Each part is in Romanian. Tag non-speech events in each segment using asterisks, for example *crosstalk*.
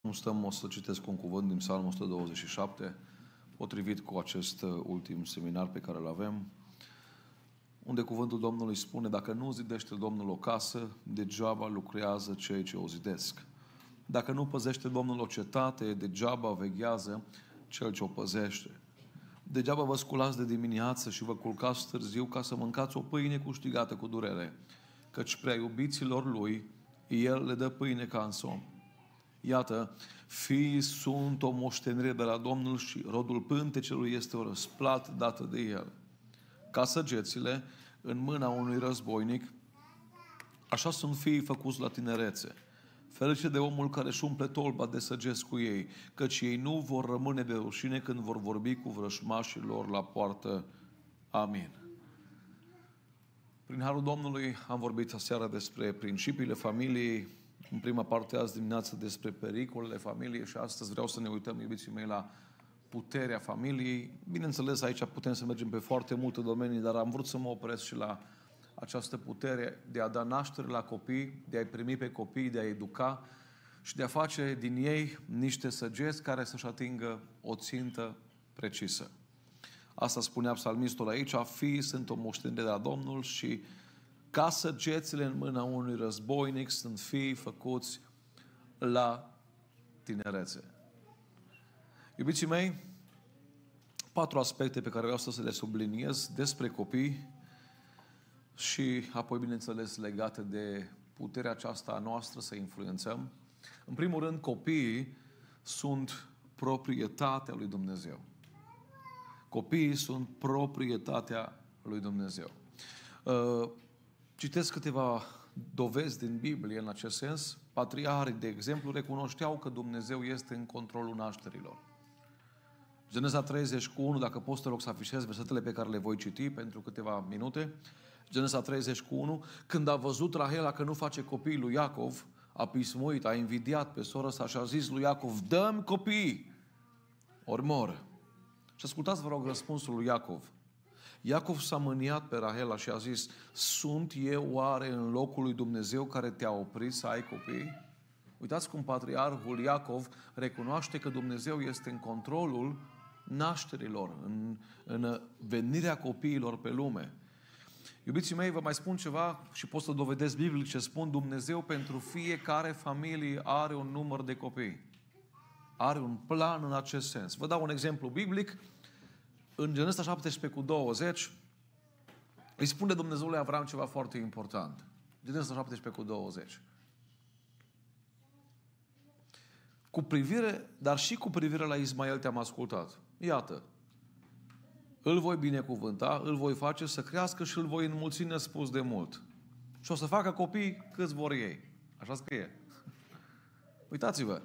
Nu stăm, o să citesc un cuvânt din Psalmul 127, potrivit cu acest uh, ultim seminar pe care îl avem, unde cuvântul Domnului spune, dacă nu zidește Domnul o casă, degeaba lucrează cei ce o zidesc. Dacă nu păzește Domnul o cetate, degeaba veghează cel ce o păzește. Degeaba vă sculați de dimineață și vă culcați târziu ca să mâncați o pâine câștigată cu durere, căci prea iubiților lui, el le dă pâine ca în somn. Iată, fiii sunt o moștenire de la Domnul și rodul pântecelui este o răsplat dată de El. Ca săgețile în mâna unui războinic, așa sunt fiii făcuți la tinerețe. Ferice de omul care își umple tolba de săgeți cu ei, căci ei nu vor rămâne de rușine când vor vorbi cu vrășmașii lor la poartă. Amin. Prin Harul Domnului am vorbit aseară despre principiile familiei, în prima parte azi dimineață despre pericolele familiei și astăzi vreau să ne uităm, iubiții mei, la puterea familiei. Bineînțeles, aici putem să mergem pe foarte multe domenii, dar am vrut să mă opresc și la această putere de a da naștere la copii, de a-i primi pe copii, de a educa și de a face din ei niște săgeți care să-și atingă o țintă precisă. Asta spunea psalmistul aici, fii sunt o moștenire de la Domnul și ca săgețile în mâna unui războinic sunt fii făcuți la tinerețe. Iubiții mei, patru aspecte pe care vreau să le subliniez despre copii și apoi, bineînțeles, legate de puterea aceasta a noastră să influențăm. În primul rând, copiii sunt proprietatea lui Dumnezeu. Copiii sunt proprietatea lui Dumnezeu. Uh, Citesc câteva dovezi din Biblie în acest sens. Patriarii, de exemplu, recunoșteau că Dumnezeu este în controlul nașterilor. Geneza 31, dacă poți te rog să afișez versetele pe care le voi citi pentru câteva minute. Geneza 31, când a văzut Rahela că nu face copii lui Iacov, a pismuit, a invidiat pe soră sa și a zis lui Iacov, dăm copii, ori mor. Și ascultați, vă rog, răspunsul lui Iacov. Iacov s-a mâniat pe Rahela și a zis, sunt eu oare în locul lui Dumnezeu care te-a oprit să ai copii? Uitați cum patriarhul Iacov recunoaște că Dumnezeu este în controlul nașterilor, în, în venirea copiilor pe lume. Iubiții mei, vă mai spun ceva și pot să dovedesc biblic ce spun. Dumnezeu pentru fiecare familie are un număr de copii. Are un plan în acest sens. Vă dau un exemplu biblic în Genesa 17 cu 20, îi spune Dumnezeu lui Avram ceva foarte important. Genesa 17 cu 20. Cu privire, dar și cu privire la Ismael te-am ascultat. Iată, îl voi binecuvânta, îl voi face să crească și îl voi înmulți nespus de mult. Și o să facă copii câți vor ei. Așa scrie. *laughs* Uitați-vă.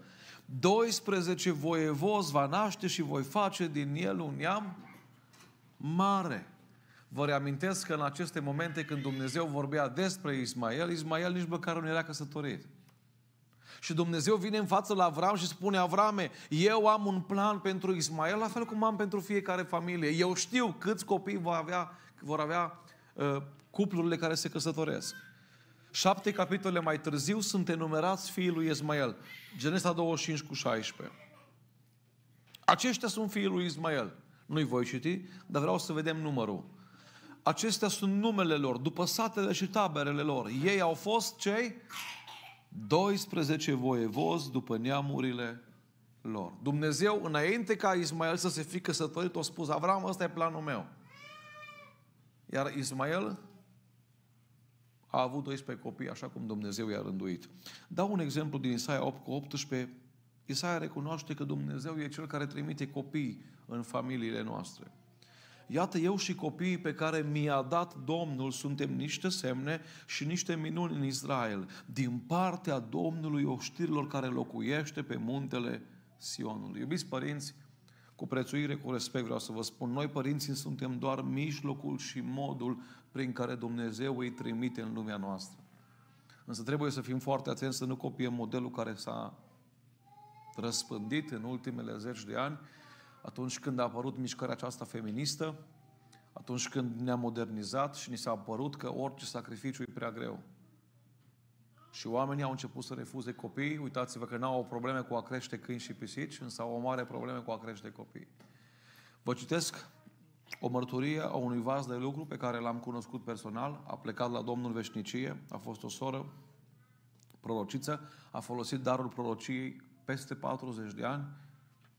12 voievozi va naște și voi face din el un neam mare. Vă reamintesc că în aceste momente când Dumnezeu vorbea despre Ismael, Ismael nici măcar nu era căsătorit. Și Dumnezeu vine în față la Avram și spune, Avrame, eu am un plan pentru Ismael, la fel cum am pentru fiecare familie. Eu știu câți copii vor avea, vor avea uh, cuplurile care se căsătoresc. Șapte capitole mai târziu sunt enumerați fiii lui Ismael. Genesa 25 cu 16. Aceștia sunt fiii lui Ismael. Nu-i voi citi, dar vreau să vedem numărul. Acestea sunt numele lor, după satele și taberele lor. Ei au fost cei 12 voievozi după neamurile lor. Dumnezeu, înainte ca Ismael să se fi căsătorit, a spus, Avram, ăsta e planul meu. Iar Ismael a avut 12 copii, așa cum Dumnezeu i-a rânduit. Dau un exemplu din Isaia 8 cu 18. Isaia recunoaște că Dumnezeu e Cel care trimite copii în familiile noastre. Iată, eu și copiii pe care mi-a dat Domnul suntem niște semne și niște minuni în Israel, din partea Domnului oștirilor care locuiește pe muntele Sionului. Iubiți părinți, cu prețuire, cu respect vreau să vă spun, noi părinții suntem doar mijlocul și modul prin care Dumnezeu îi trimite în lumea noastră. Însă trebuie să fim foarte atenți să nu copiem modelul care s-a răspândit în ultimele zeci de ani atunci când a apărut mișcarea aceasta feministă, atunci când ne-a modernizat și ni s-a părut că orice sacrificiu e prea greu. Și oamenii au început să refuze copii. Uitați-vă că n-au probleme cu a crește câini și pisici, însă au o mare probleme cu a crește copii. Vă citesc o mărturie a unui vas de lucru pe care l-am cunoscut personal, a plecat la Domnul Veșnicie, a fost o soră, prorociță, a folosit darul prorociei peste 40 de ani,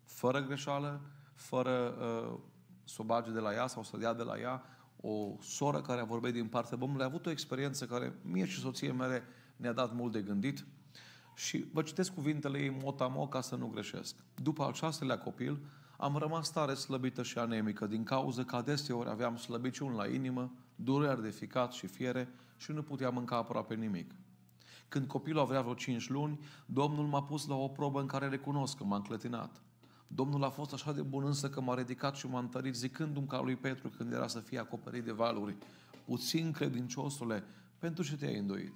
fără greșeală, fără uh, să o bage de la ea sau să dea de la ea, o soră care a vorbit din partea Domnului, a avut o experiență care mie și soției mele ne-a dat mult de gândit și vă citesc cuvintele ei motamo ca să nu greșesc. După al șaselea copil, am rămas tare slăbită și anemică din cauza că adeseori aveam slăbiciuni la inimă, dureri de ficat și fiere și nu puteam mânca aproape nimic. Când copilul avea vreo cinci luni, Domnul m-a pus la o probă în care recunosc că m-a înclătinat. Domnul a fost așa de bun însă că m-a ridicat și m-a întărit zicându-mi ca lui Petru când era să fie acoperit de valuri. Puțin credinciosule, pentru ce te-ai îndoit?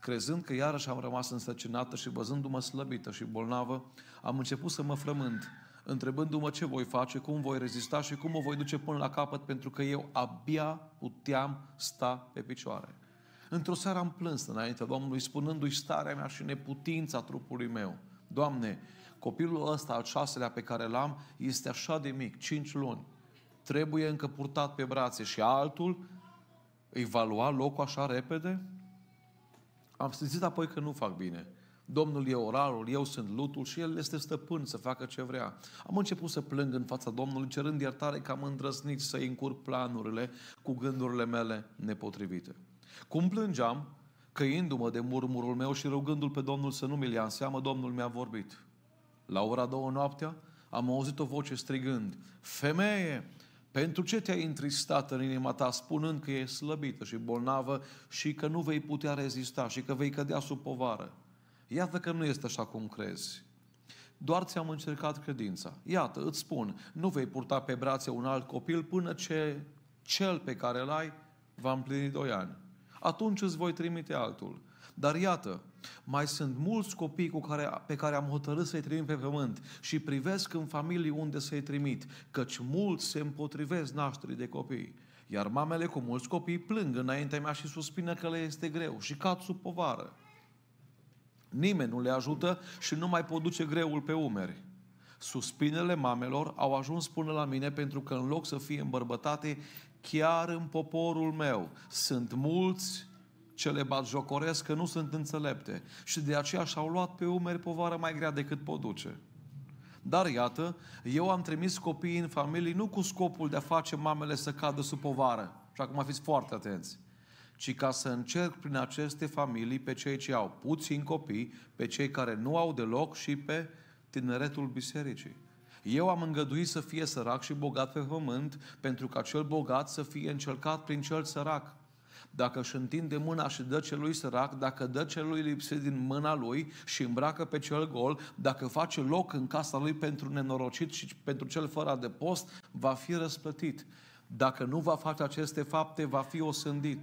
Crezând că iarăși am rămas însăcinată și văzându-mă slăbită și bolnavă, am început să mă frământ, întrebându-mă ce voi face, cum voi rezista și cum o voi duce până la capăt, pentru că eu abia puteam sta pe picioare. Într-o seară am plâns înaintea Domnului, spunându-i starea mea și neputința trupului meu. Doamne, copilul ăsta, al șaselea pe care l-am, este așa de mic, cinci luni. Trebuie încă purtat pe brațe și altul îi va lua locul așa repede? Am simțit apoi că nu fac bine. Domnul e orarul, eu sunt lutul și El este stăpân să facă ce vrea. Am început să plâng în fața Domnului, cerând iertare că am îndrăznit să încurc planurile cu gândurile mele nepotrivite. Cum plângeam, căindu-mă de murmurul meu și rugându-L pe Domnul să nu mi-l ia în seamă, Domnul mi-a vorbit. La ora două noaptea am auzit o voce strigând, Femeie, pentru ce te-ai întristat în inima ta spunând că e slăbită și bolnavă și că nu vei putea rezista și că vei cădea sub povară? Iată că nu este așa cum crezi. Doar ți-am încercat credința. Iată, îți spun, nu vei purta pe brațe un alt copil până ce cel pe care îl ai va împlini doi ani. Atunci îți voi trimite altul. Dar iată, mai sunt mulți copii cu care, pe care am hotărât să-i trimit pe pământ și privesc în familii unde să-i trimit, căci mulți se împotrivesc nașterii de copii. Iar mamele cu mulți copii plâng înaintea mea și suspină că le este greu și cad sub povară. Nimeni nu le ajută și nu mai pot duce greul pe umeri. Suspinele mamelor au ajuns până la mine pentru că în loc să fie îmbărbătate, chiar în poporul meu sunt mulți ce le bat jocoresc că nu sunt înțelepte și de aceea și-au luat pe umeri povară mai grea decât pot duce. Dar iată, eu am trimis copiii în familii nu cu scopul de a face mamele să cadă sub povară. Și acum fiți foarte atenți ci ca să încerc prin aceste familii pe cei ce au puțini copii, pe cei care nu au deloc și pe tineretul bisericii. Eu am îngăduit să fie sărac și bogat pe pământ, pentru ca cel bogat să fie încercat prin cel sărac. Dacă își întinde mâna și dă celui sărac, dacă dă celui lipsit din mâna lui și îmbracă pe cel gol, dacă face loc în casa lui pentru nenorocit și pentru cel fără de post, va fi răsplătit. Dacă nu va face aceste fapte, va fi osândit.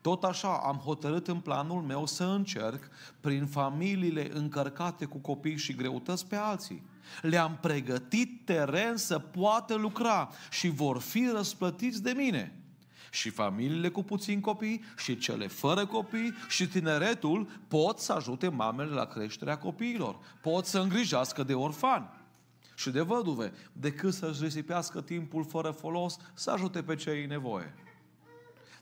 Tot așa am hotărât în planul meu să încerc prin familiile încărcate cu copii și greutăți pe alții. Le-am pregătit teren să poată lucra și vor fi răsplătiți de mine. Și familiile cu puțini copii, și cele fără copii, și tineretul pot să ajute mamele la creșterea copiilor. Pot să îngrijească de orfani și de văduve, decât să-și risipească timpul fără folos să ajute pe cei în nevoie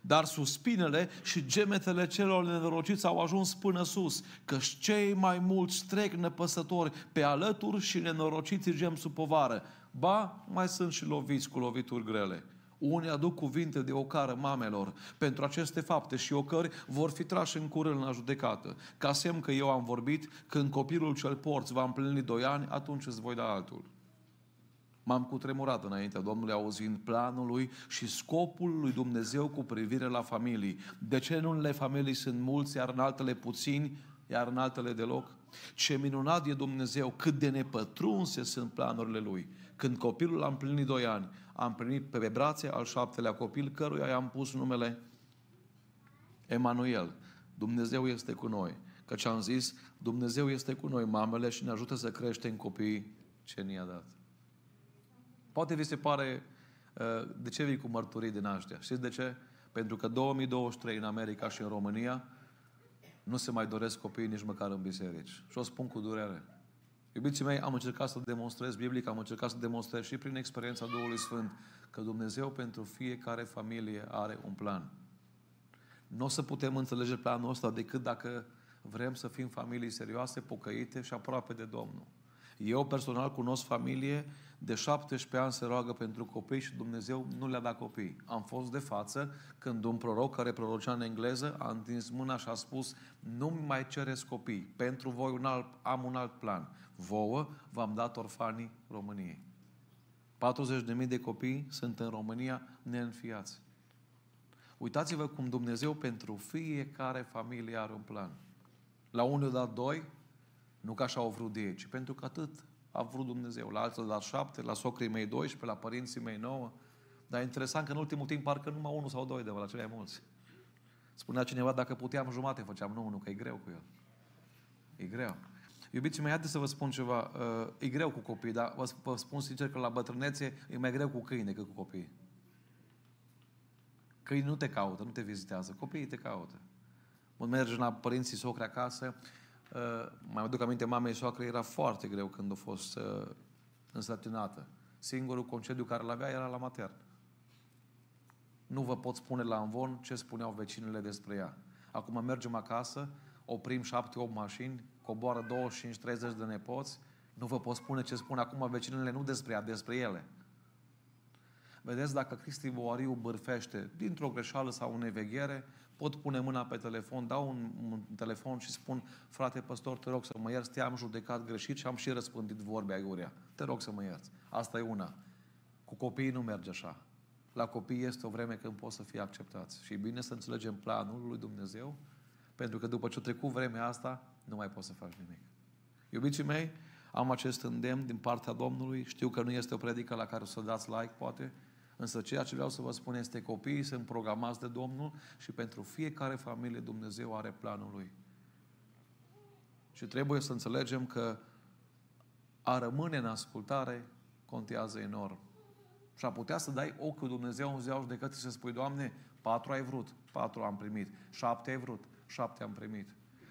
dar suspinele și gemetele celor nenorociți au ajuns până sus, că cei mai mulți trec nepăsători pe alături și nenorociți gem sub povară. Ba, mai sunt și loviți cu lovituri grele. Unii aduc cuvinte de ocară mamelor. Pentru aceste fapte și ocări vor fi trași în curând la judecată. Ca semn că eu am vorbit, când copilul cel porți va împlini doi ani, atunci îți voi da altul. M-am cutremurat înaintea Domnului auzind planul lui și scopul lui Dumnezeu cu privire la familii. De ce în unele familii sunt mulți, iar în altele puțini, iar în altele deloc? Ce minunat e Dumnezeu, cât de nepătrunse sunt planurile Lui. Când copilul a împlinit doi ani, a împlinit pe brațe al șaptelea copil, căruia i-am pus numele Emanuel. Dumnezeu este cu noi. Căci am zis, Dumnezeu este cu noi, mamele, și ne ajută să creștem copiii ce ne-a dat. Poate vi se pare uh, de ce vii cu mărturii din aștia. Știți de ce? Pentru că 2023 în America și în România nu se mai doresc copiii nici măcar în biserici. Și o spun cu durere. Iubiții mei, am încercat să demonstrez biblic, am încercat să demonstrez și prin experiența Duhului Sfânt că Dumnezeu pentru fiecare familie are un plan. Nu o să putem înțelege planul ăsta decât dacă vrem să fim familii serioase, pocăite și aproape de Domnul. Eu personal cunosc familie de 17 ani se roagă pentru copii și Dumnezeu nu le-a dat copii. Am fost de față când un proroc care prorocea în engleză a întins mâna și a spus nu mai cereți copii, pentru voi un alt, am un alt plan. Vouă v-am dat orfanii României. 40.000 de copii sunt în România neînfiați. Uitați-vă cum Dumnezeu pentru fiecare familie are un plan. La unul dat doi, nu ca așa au vrut de ei, ci pentru că atât a vrut Dumnezeu. La alții dat șapte, la socrii mei 12, la părinții mei nouă. Dar e interesant că în ultimul timp parcă numai unul sau doi de la cei mai mulți. Spunea cineva, dacă puteam jumate, făceam nu unul, că e greu cu el. E greu. Iubiții mei, haideți să vă spun ceva. Uh, e greu cu copii, dar vă, vă spun sincer că la bătrânețe e mai greu cu câini decât cu copii. Câinii nu te caută, nu te vizitează. Copiii te caută. Când mergi la părinții socri acasă, uh, mai aduc aminte, mamei soacră era foarte greu când a fost uh, însătinată. Singurul concediu care l-avea era la matern. Nu vă pot spune la învon ce spuneau vecinele despre ea. Acum mergem acasă, oprim șapte-opt mașini, coboară 25-30 de nepoți, nu vă pot spune ce spun acum vecinele, nu despre ea, despre ele. Vedeți, dacă Cristi Boariu bârfește dintr-o greșeală sau o veghere, pot pune mâna pe telefon, dau un, un telefon și spun, frate păstor, te rog să mă ierți, te-am judecat greșit și am și răspândit vorbe aiurea. Te rog să mă ierți. Asta e una. Cu copiii nu merge așa. La copii este o vreme când pot să fie acceptați. Și e bine să înțelegem planul lui Dumnezeu, pentru că după ce a trecut vremea asta, nu mai poți să faci nimic. Iubiții mei, am acest îndemn din partea Domnului. Știu că nu este o predică la care o să dați like, poate, Însă ceea ce vreau să vă spun este copiii sunt programați de Domnul și pentru fiecare familie Dumnezeu are planul Lui. Și trebuie să înțelegem că a rămâne în ascultare contează enorm. Și a putea să dai ochiul Dumnezeu în ziua de către să spui, Doamne, patru ai vrut, patru am primit, șapte ai vrut, șapte am primit.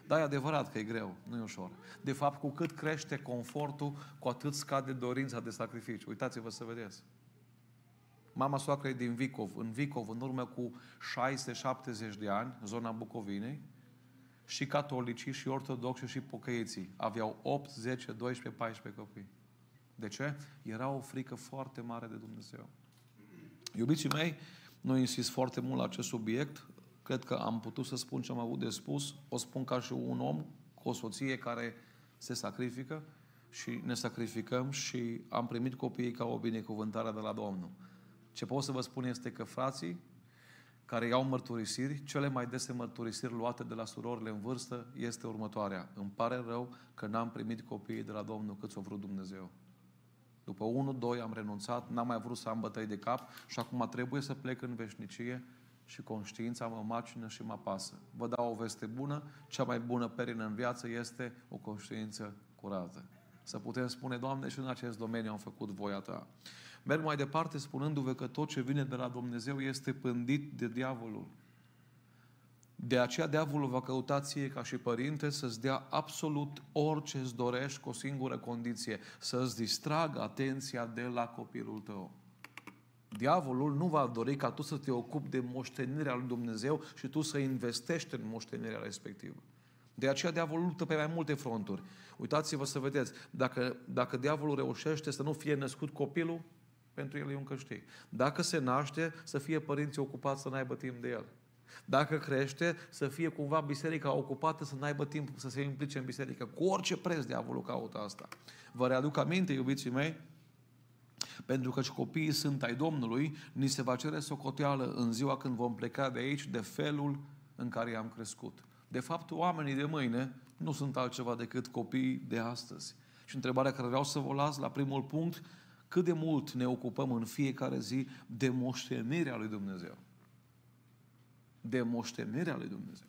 Da, e adevărat că e greu, nu e ușor. De fapt, cu cât crește confortul, cu atât scade dorința de sacrificiu. Uitați-vă să vedeți. Mama soacră e din Vicov. În Vicov, în urmă cu 670 de ani, zona Bucovinei, și catolicii, și ortodoxi, și pocăiții aveau 8, 10, 12, 14 copii. De ce? Era o frică foarte mare de Dumnezeu. Iubiții mei, nu insist foarte mult la acest subiect. Cred că am putut să spun ce am avut de spus. O spun ca și un om cu o soție care se sacrifică și ne sacrificăm și am primit copiii ca o binecuvântare de la Domnul. Ce pot să vă spun este că frații care iau mărturisiri, cele mai dese mărturisiri luate de la surorile în vârstă este următoarea. Îmi pare rău că n-am primit copiii de la Domnul cât s-o vrut Dumnezeu. După 1-2 am renunțat, n-am mai vrut să am bătăi de cap și acum trebuie să plec în veșnicie și conștiința mă macină și mă pasă. Vă dau o veste bună, cea mai bună perină în viață este o conștiință curată. Să putem spune, Doamne, și în acest domeniu am făcut voia Ta. Merg mai departe spunându-vă că tot ce vine de la Dumnezeu este pândit de diavolul. De aceea diavolul va căuta ție ca și părinte să-ți dea absolut orice îți dorești cu o singură condiție, să-ți distragă atenția de la copilul tău. Diavolul nu va dori ca tu să te ocupi de moștenirea lui Dumnezeu și tu să investești în moștenirea respectivă. De aceea diavolul luptă pe mai multe fronturi. Uitați-vă să vedeți, dacă, dacă diavolul reușește să nu fie născut copilul, pentru el e un câștig. Dacă se naște, să fie părinții ocupați să n-aibă timp de el. Dacă crește, să fie cumva biserica ocupată, să n-aibă timp să se implice în biserică. Cu orice preț diavolul caută asta. Vă readuc aminte, iubiții mei, pentru că și copiii sunt ai Domnului, ni se va cere socoteală în ziua când vom pleca de aici de felul în care i-am crescut. De fapt, oamenii de mâine nu sunt altceva decât copiii de astăzi. Și întrebarea care vreau să vă las la primul punct cât de mult ne ocupăm în fiecare zi de moștenirea lui Dumnezeu. De moștenirea lui Dumnezeu.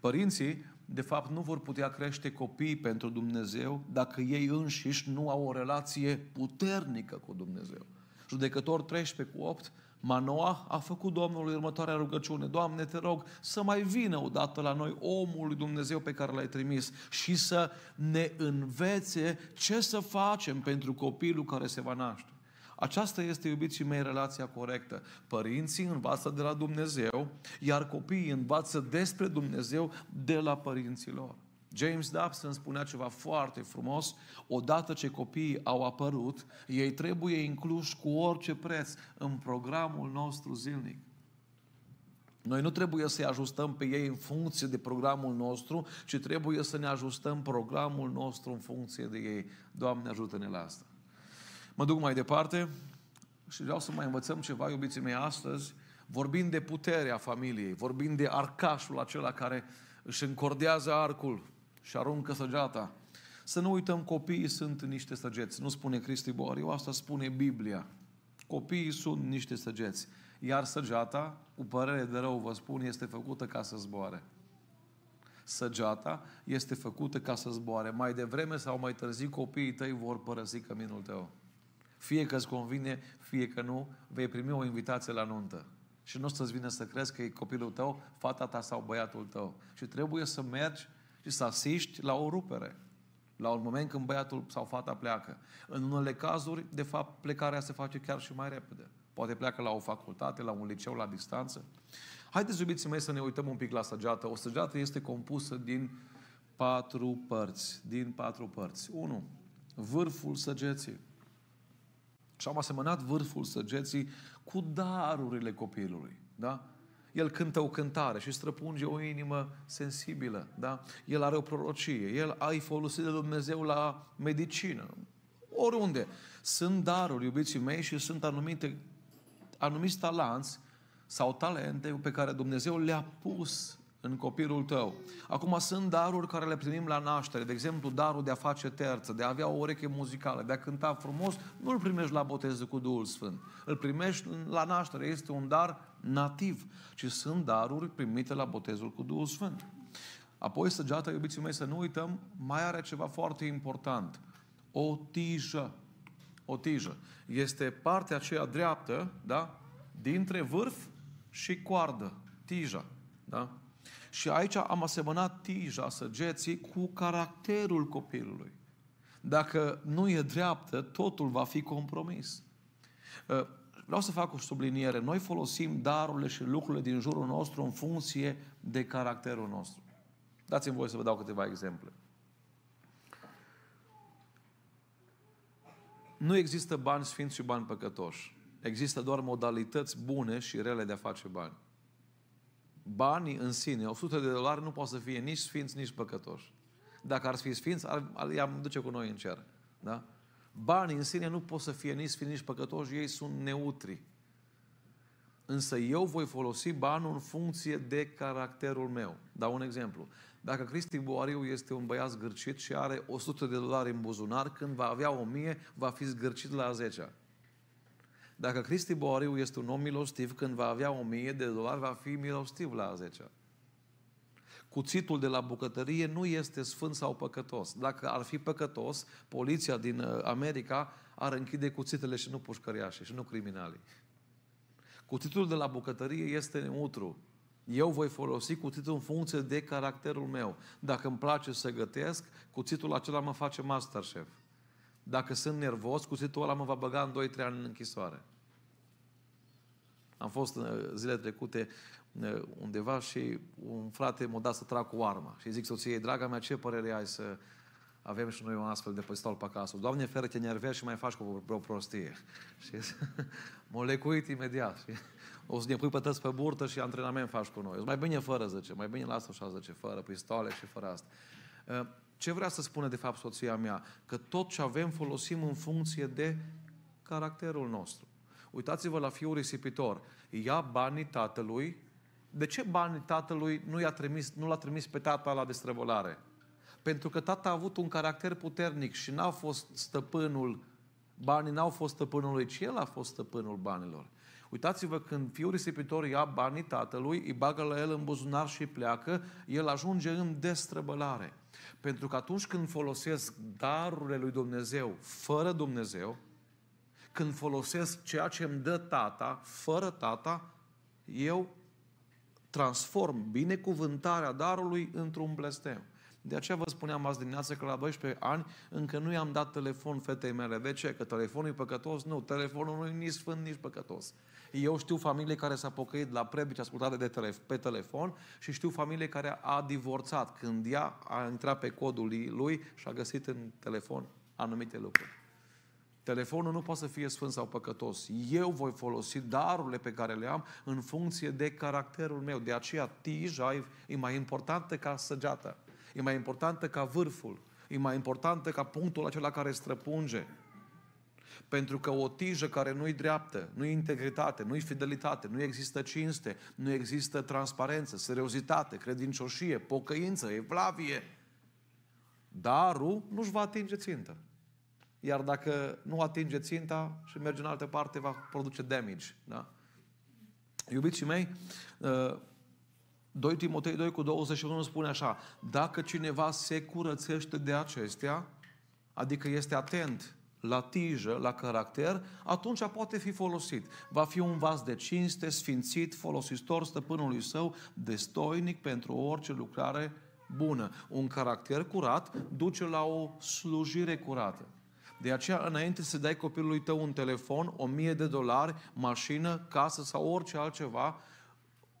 Părinții, de fapt, nu vor putea crește copii pentru Dumnezeu dacă ei înșiși nu au o relație puternică cu Dumnezeu. Judecător 13 cu 8 Manoah a făcut Domnului următoarea rugăciune. Doamne, te rog să mai vină odată la noi omul lui Dumnezeu pe care l-ai trimis și să ne învețe ce să facem pentru copilul care se va naște. Aceasta este, iubiții mei, relația corectă. Părinții învață de la Dumnezeu, iar copiii învață despre Dumnezeu de la părinții lor. James Dobson spunea ceva foarte frumos. Odată ce copiii au apărut, ei trebuie incluși cu orice preț în programul nostru zilnic. Noi nu trebuie să-i ajustăm pe ei în funcție de programul nostru, ci trebuie să ne ajustăm programul nostru în funcție de ei. Doamne, ajută-ne la asta. Mă duc mai departe și vreau să mai învățăm ceva, iubiții mei, astăzi, vorbind de puterea familiei, vorbind de arcașul acela care își încordează arcul și aruncă săgeata. Să nu uităm, copiii sunt niște săgeți. Nu spune Cristi Boriu, asta spune Biblia. Copiii sunt niște săgeți. Iar săgeata, cu părere de rău vă spun, este făcută ca să zboare. Săgeata este făcută ca să zboare. Mai devreme sau mai târziu copiii tăi vor părăsi căminul tău. Fie că îți convine, fie că nu, vei primi o invitație la nuntă. Și nu o să-ți vină să crezi că e copilul tău, fata ta sau băiatul tău. Și trebuie să mergi și să asiști la o rupere. La un moment când băiatul sau fata pleacă. În unele cazuri, de fapt, plecarea se face chiar și mai repede. Poate pleacă la o facultate, la un liceu, la distanță. Haideți, iubiții mei, să ne uităm un pic la săgeată. O săgeată este compusă din patru părți. Din patru părți. Unu, vârful săgeții. Și am asemănat vârful săgeții cu darurile copilului. Da? El cântă o cântare și străpunge o inimă sensibilă. Da? El are o prorocie. El ai folosit de Dumnezeu la medicină. Oriunde. Sunt daruri, iubiții mei, și sunt anumite, anumiți talanți sau talente pe care Dumnezeu le-a pus în copilul tău. Acum sunt daruri care le primim la naștere. De exemplu, darul de a face terță, de a avea o ureche muzicală, de a cânta frumos, nu îl primești la botezul cu Duhul Sfânt. Îl primești la naștere. Este un dar nativ. Și sunt daruri primite la botezul cu Duhul Sfânt. Apoi săgeata, iubiții mei, să nu uităm, mai are ceva foarte important. O tijă. O tijă. Este partea aceea dreaptă, da? Dintre vârf și coardă. Tija. Da? Și aici am asemănat tija săgeții cu caracterul copilului. Dacă nu e dreaptă, totul va fi compromis. Uh, vreau să fac o subliniere. Noi folosim darurile și lucrurile din jurul nostru în funcție de caracterul nostru. Dați-mi voi să vă dau câteva exemple. Nu există bani sfinți și bani păcătoși. Există doar modalități bune și rele de a face bani banii în sine, 100 de dolari, nu pot să fie nici sfinți, nici păcătoși. Dacă ar fi sfinți, ar, i-am duce cu noi în cer. Da? Banii în sine nu pot să fie nici sfinți, nici păcătoși, ei sunt neutri. Însă eu voi folosi banul în funcție de caracterul meu. Dau un exemplu. Dacă Cristi Boariu este un băiat zgârcit și are 100 de dolari în buzunar, când va avea 1000, va fi zgârcit la 10 dacă Cristi Boariu este un om milostiv, când va avea o mie de dolari, va fi milostiv la a 10 Cuțitul de la bucătărie nu este sfânt sau păcătos. Dacă ar fi păcătos, poliția din uh, America ar închide cuțitele și nu pușcăriașe și nu criminalii. Cuțitul de la bucătărie este neutru. Eu voi folosi cuțitul în funcție de caracterul meu. Dacă îmi place să gătesc, cuțitul acela mă face masterchef. Dacă sunt nervos, cuțitul ăla mă va băga în 2-3 ani în închisoare. Am fost uh, zile trecute uh, undeva și un frate m-a dat să trag cu arma. Și zic soției, draga mea, ce părere ai să avem și noi un astfel de pistol pe acasă? Doamne, feră, te nervezi și mai faci cu o prostie. *laughs* Și *laughs* m-a lecuit imediat. Și o să ne pui pe pe burtă și antrenament faci cu noi. Mai bine fără, zice, mai bine lasă așa, zice, fără pistole și fără asta. Uh, ce vrea să spună de fapt soția mea? Că tot ce avem folosim în funcție de caracterul nostru. Uitați-vă la fiul risipitor. Ia banii tatălui. De ce banii tatălui nu, i-a trimis, nu l-a trimis pe tata la destrăbălare? Pentru că tata a avut un caracter puternic și n-a fost stăpânul, banii n-au fost stăpânul lui, ci el a fost stăpânul banilor. Uitați-vă, când fiul risipitor ia banii tatălui, îi bagă la el în buzunar și pleacă, el ajunge în destrăbălare. Pentru că atunci când folosesc darurile lui Dumnezeu fără Dumnezeu, Când folosesc ceea ce îmi dă tata, fără tata, eu transform binecuvântarea darului într-un blestem. De aceea vă spuneam azi dimineață că la 12 ani încă nu i-am dat telefon fetei mele. De ce? Că telefonul e păcătos? Nu, telefonul nu e nici sfânt, nici păcătos. Eu știu familie care s-a pocăit la predici ascultate de telef- pe telefon și știu familie care a divorțat când ea a intrat pe codul lui și a găsit în telefon anumite lucruri. Telefonul nu poate să fie sfânt sau păcătos. Eu voi folosi darurile pe care le am în funcție de caracterul meu. De aceea tija e mai importantă ca săgeata. E mai importantă ca vârful. E mai importantă ca punctul acela care străpunge. Pentru că o tijă care nu-i dreaptă, nu-i integritate, nu-i fidelitate, nu există cinste, nu există transparență, seriozitate, credincioșie, pocăință, evlavie, darul nu-și va atinge țintă. Iar dacă nu atinge ținta și merge în altă parte, va produce damage. Da? Iubiții mei, 2 uh, Timotei 2 cu 21 spune așa, dacă cineva se curățește de acestea, adică este atent la tijă, la caracter, atunci poate fi folosit. Va fi un vas de cinste, sfințit, folositor stăpânului său, destoinic pentru orice lucrare bună. Un caracter curat duce la o slujire curată. De aceea, înainte să dai copilului tău un telefon, o mie de dolari, mașină, casă sau orice altceva,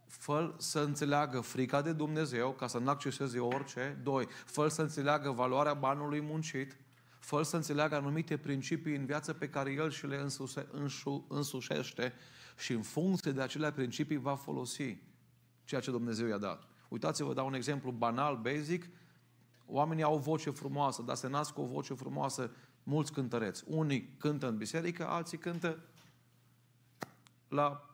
fă să înțeleagă frica de Dumnezeu, ca să nu acceseze orice. Doi, fă să înțeleagă valoarea banului muncit. Fă să înțeleagă anumite principii în viață pe care el și le însuse, însu, însușește și în funcție de acele principii va folosi ceea ce Dumnezeu i-a dat. Uitați-vă, dau un exemplu banal, basic. Oamenii au o voce frumoasă, dar se nasc cu o voce frumoasă mulți cântăreți. Unii cântă în biserică, alții cântă la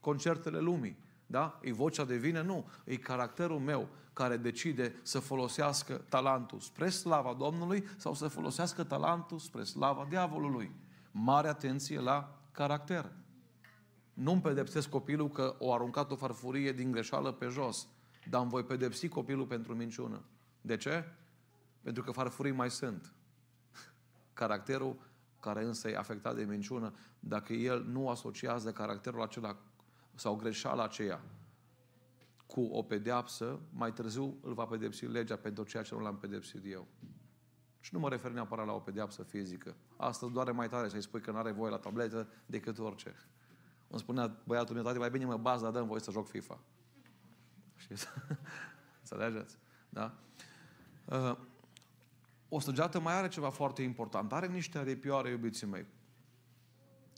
concertele lumii. Da? E vocea de vină? Nu. E caracterul meu care decide să folosească talentul spre slava Domnului sau să folosească talentul spre slava diavolului. Mare atenție la caracter. Nu-mi pedepsesc copilul că o aruncat o farfurie din greșeală pe jos, dar îmi voi pedepsi copilul pentru minciună. De ce? Pentru că farfurii mai sunt. Caracterul care însă e afectat de minciună, dacă el nu asociază caracterul acela sau greșeala aceea cu o pedeapsă, mai târziu îl va pedepsi legea pentru ceea ce nu l-am pedepsit eu. Și nu mă refer neapărat la o pedeapsă fizică. Astăzi doare mai tare să-i spui că nu are voie la tabletă decât orice. Îmi spunea băiatul meu, mai bine mă baz, dar dăm voie să joc FIFA. Știți? *laughs* Înțelegeți? Da? Uh, o săgeată mai are ceva foarte important. Are niște aripioare, iubiții mei.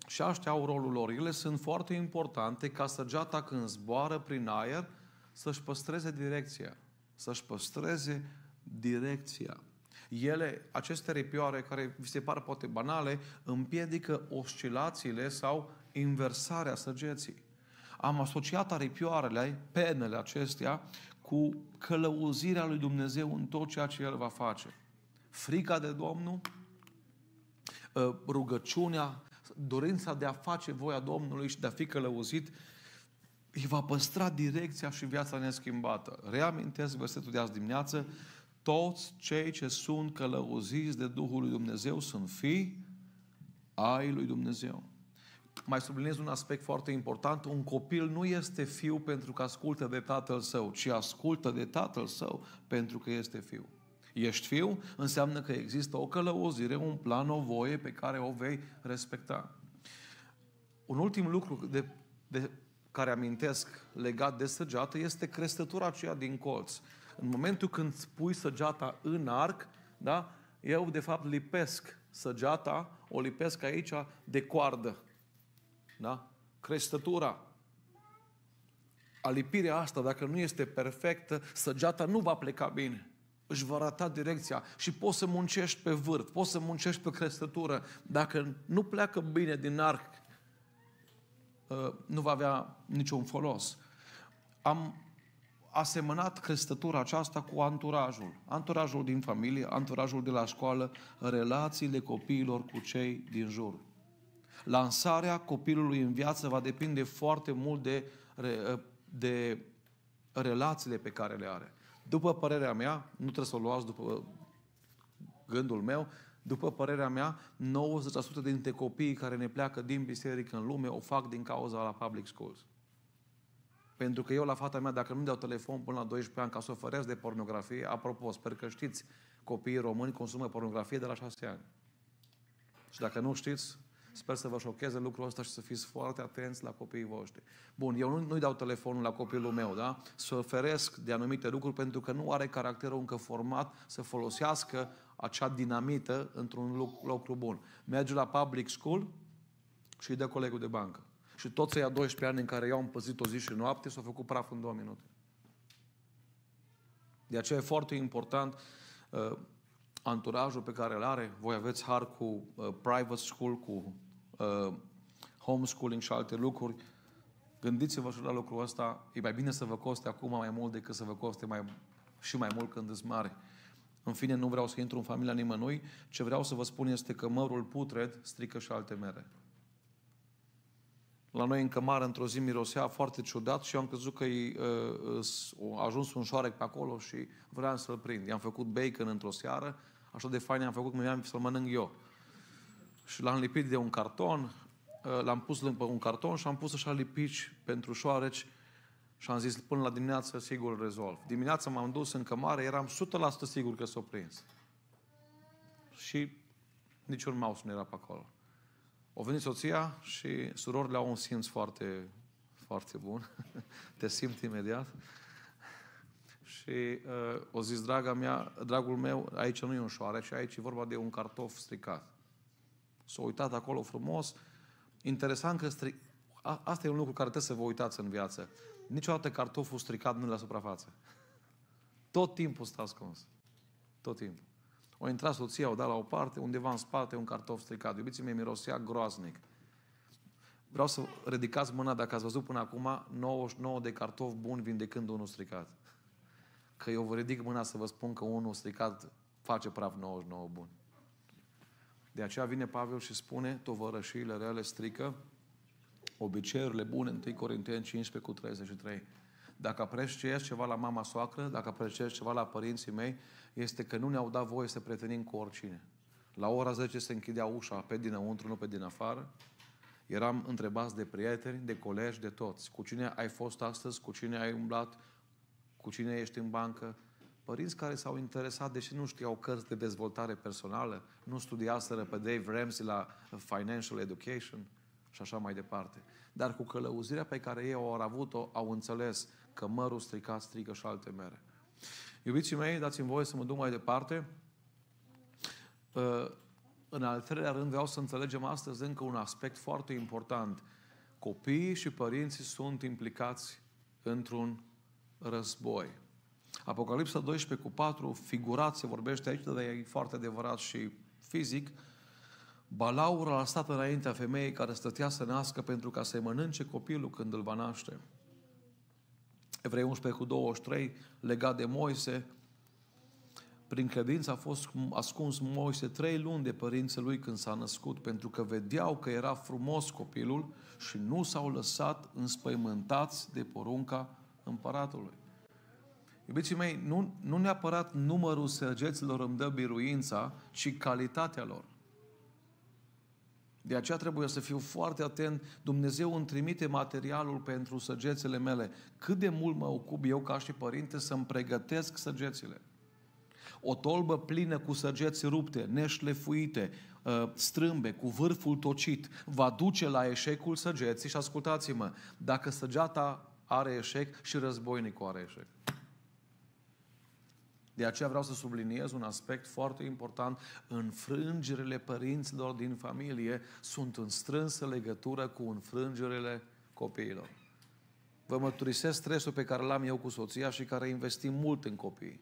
Și aștia au rolul lor. Ele sunt foarte importante ca săgeata când zboară prin aer să-și păstreze direcția. Să-și păstreze direcția. Ele, aceste aripioare, care vi se par poate banale, împiedică oscilațiile sau inversarea săgeții. Am asociat aripioarele, penele acestea, cu călăuzirea lui Dumnezeu în tot ceea ce El va face frica de Domnul, ă, rugăciunea, dorința de a face voia Domnului și de a fi călăuzit, îi va păstra direcția și viața neschimbată. Reamintesc versetul de azi dimineață, toți cei ce sunt călăuziți de Duhul lui Dumnezeu sunt fii ai lui Dumnezeu. Mai subliniez un aspect foarte important. Un copil nu este fiu pentru că ascultă de tatăl său, ci ascultă de tatăl său pentru că este fiu ești fiu, înseamnă că există o călăuzire, un plan, o voie pe care o vei respecta. Un ultim lucru de, de care amintesc legat de săgeată este crestătura aceea din colț. În momentul când pui săgeata în arc, da, eu de fapt lipesc săgeata, o lipesc aici de coardă. Da? Crestătura. Alipirea asta, dacă nu este perfectă, săgeata nu va pleca bine își va rata direcția și poți să muncești pe vârf, poți să muncești pe crestătură. Dacă nu pleacă bine din arc, uh, nu va avea niciun folos. Am asemănat crestătura aceasta cu anturajul. Anturajul din familie, anturajul de la școală, relațiile copiilor cu cei din jur. Lansarea copilului în viață va depinde foarte mult de, de relațiile pe care le are. După părerea mea, nu trebuie să o luați după gândul meu, După părerea mea, 90% dintre copiii care ne pleacă din biserică în lume o fac din cauza la public schools. Pentru că eu la fata mea, dacă nu dau telefon până la 12 ani ca să o de pornografie, apropo, sper că știți, copiii români consumă pornografie de la 6 ani. Și dacă nu știți, sper să vă șocheze lucrul ăsta și să fiți foarte atenți la copiii voștri. Bun, eu nu, nu-i dau telefonul la copilul meu, da? Să oferesc de anumite lucruri pentru că nu are caracterul încă format să folosească acea dinamită într-un lucru bun. Merge la public school și îi dă colegul de bancă. Și tot să ia 12 ani în care eu am păzit o zi și noapte, s-a făcut praf în două minute. De aceea e foarte important uh, anturajul pe care îl are. Voi aveți har cu uh, private school, cu uh, homeschooling și alte lucruri. Gândiți-vă și la lucrul ăsta. E mai bine să vă coste acum mai mult decât să vă coste mai, și mai mult când îți mare. În fine, nu vreau să intru în familia nimănui. Ce vreau să vă spun este că mărul putred strică și alte mere. La noi în cămară, într-o zi, mirosea foarte ciudat și eu am crezut că uh, a ajuns un șoarec pe acolo și vreau să-l prind. I-am făcut bacon într-o seară, așa de fain am făcut că mi să-l mănânc eu. Și l-am lipit de un carton, uh, l-am pus lângă un carton și am pus așa lipici pentru șoareci și am zis până la dimineață sigur îl rezolv. Dimineața m-am dus în cămară, eram 100% sigur că s-o prins. Și niciun mouse nu era pe acolo. O venit soția și surorile au un simț foarte, foarte bun. *laughs* Te simți imediat. Și uh, o zis, draga mea, dragul meu, aici nu e un șoare, și aici e vorba de un cartof stricat. S-a uitat acolo frumos. Interesant că stri... A, asta e un lucru care trebuie să vă uitați în viață. Niciodată cartoful stricat nu la suprafață. Tot timpul stă ascuns. Tot timpul. O intrat soția, o dat la o parte, undeva în spate un cartof stricat. Iubiții mei, mirosea groaznic. Vreau să ridicați mâna dacă ați văzut până acum 99 de cartofi buni vindecând unul stricat. Că eu vă ridic mâna să vă spun că unul stricat face praf 99 bun. De aceea vine Pavel și spune, tovărășiile rele strică obiceiurile bune, 1 Corinteni 15 cu 33. Dacă apreciez ceva la mama soacră, dacă apreciez ceva la părinții mei, este că nu ne-au dat voie să prietenim cu oricine. La ora 10 se închidea ușa pe dinăuntru, nu pe din afară. Eram întrebați de prieteni, de colegi, de toți. Cu cine ai fost astăzi, cu cine ai umblat, cu cine ești în bancă. Părinți care s-au interesat, deși nu știau cărți de dezvoltare personală, nu studiaseră pe Dave Ramsey la Financial Education și așa mai departe. Dar cu călăuzirea pe care ei au avut-o, au înțeles că mărul stricat strică și alte mere. Iubiții mei, dați-mi voie să mă duc mai departe. Uh, în al treilea rând, vreau să înțelegem astăzi încă un aspect foarte important. Copiii și părinții sunt implicați într-un război. Apocalipsa 12 cu 4, figurat se vorbește aici, dar e foarte adevărat și fizic. Balaur a stat înaintea femeii care stătea să nască pentru ca să-i mănânce copilul când îl va naște. Evrei 11 cu 23, legat de Moise, prin credință a fost ascuns Moise trei luni de părinții lui când s-a născut, pentru că vedeau că era frumos copilul și nu s-au lăsat înspăimântați de porunca împăratului. Iubiții mei, nu, nu neapărat numărul săgeților îmi dă biruința, ci calitatea lor. De aceea trebuie să fiu foarte atent. Dumnezeu îmi trimite materialul pentru săgețele mele. Cât de mult mă ocup eu ca și părinte să-mi pregătesc săgețile. O tolbă plină cu săgeți rupte, neșlefuite, ă, strâmbe, cu vârful tocit, va duce la eșecul săgeții și ascultați-mă, dacă săgeata are eșec și războinicul are eșec. De aceea vreau să subliniez un aspect foarte important. Înfrângerile părinților din familie sunt în strânsă legătură cu înfrângerile copiilor. Vă mărturisesc stresul pe care l-am eu cu soția și care investim mult în copii.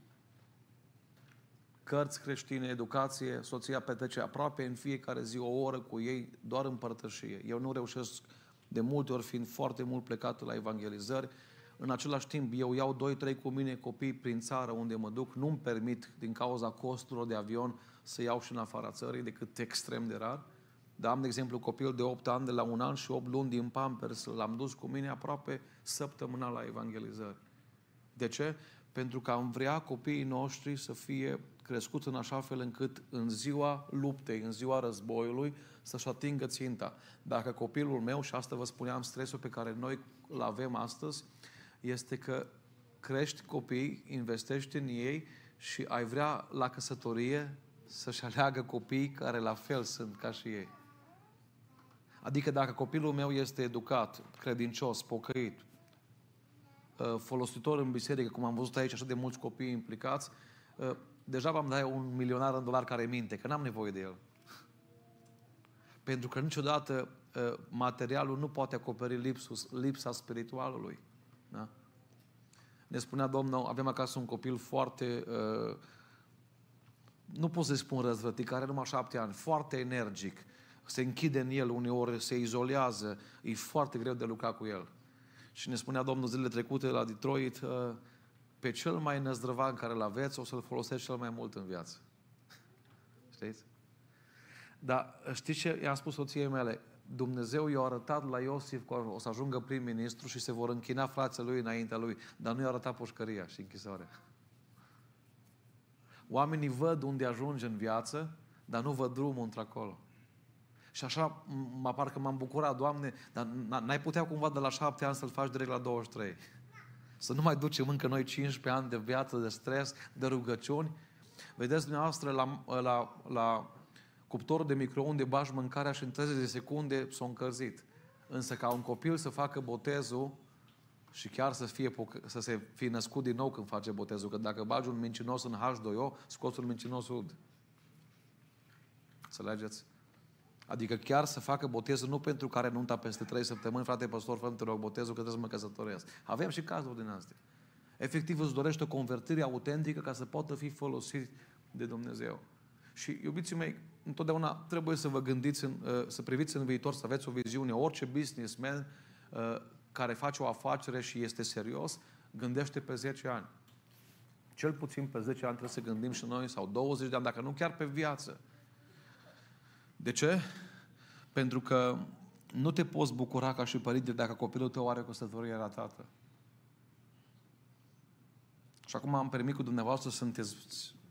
Cărți creștine, educație, soția petrece aproape în fiecare zi o oră cu ei, doar în părtășie. Eu nu reușesc de multe ori, fiind foarte mult plecat la evangelizări, în același timp, eu iau doi, trei cu mine copii prin țară unde mă duc, nu-mi permit, din cauza costurilor de avion, să iau și în afara țării, decât extrem de rar. Dar am, de exemplu, copil de 8 ani, de la un an și 8 luni din Pampers, l-am dus cu mine aproape săptămânal la evangelizări. De ce? Pentru că am vrea copiii noștri să fie crescut în așa fel încât în ziua luptei, în ziua războiului, să-și atingă ținta. Dacă copilul meu, și asta vă spuneam, stresul pe care noi îl avem astăzi, este că crești copii, investești în ei și ai vrea la căsătorie să-și aleagă copii care la fel sunt ca și ei. Adică dacă copilul meu este educat, credincios, pocăit, uh, folositor în biserică, cum am văzut aici așa de mulți copii implicați, uh, deja v-am dat un milionar în dolari care minte, că n-am nevoie de el. Pentru că niciodată uh, materialul nu poate acoperi lipsus, lipsa spiritualului. Da? Ne spunea Domnul, avem acasă un copil foarte, uh, nu pot să-i spun răzvătit, care are numai șapte ani, foarte energic, se închide în el uneori, se izolează, e foarte greu de lucra cu el. Și ne spunea Domnul zilele trecute la Detroit, uh, pe cel mai năzdrăvan care îl aveți, o să-l folosești cel mai mult în viață. *laughs* Știți? Dar știți ce i-am spus soției mele? Dumnezeu i-a arătat la Iosif că o să ajungă prim-ministru și se vor închina frații lui înaintea lui, dar nu i-a arătat pușcăria și închisoarea. Oamenii văd unde ajunge în viață, dar nu văd drumul într-acolo. Și așa, mă parcă m-am bucurat, Doamne, dar n-ai putea cumva de la șapte ani să-l faci direct la 23. Să nu mai ducem încă noi 15 ani de viață, de stres, de rugăciuni. Vedeți, dumneavoastră, la, la, la cuptorul de microunde bași mâncarea și în 30 de secunde s-a încălzit. Însă ca un copil să facă botezul și chiar să, fie, să se fie născut din nou când face botezul, că dacă bagi un mincinos în H2O, scoți un mincinos ud. Înțelegeți? Adică chiar să facă botezul nu pentru care nunta peste trei săptămâni, frate păstor, fă te rog botezul că trebuie să mă căsătoresc. Avem și cazuri din astea. Efectiv îți dorește o convertire autentică ca să poată fi folosit de Dumnezeu. Și, iubiții mei, întotdeauna trebuie să vă gândiți, în, uh, să priviți în viitor, să aveți o viziune. Orice businessman uh, care face o afacere și este serios, gândește pe 10 ani. Cel puțin pe 10 ani trebuie să gândim și noi, sau 20 de ani, dacă nu chiar pe viață. De ce? Pentru că nu te poți bucura ca și părinte dacă copilul tău are căsătorie ratată. Și acum am permis cu dumneavoastră, sunteți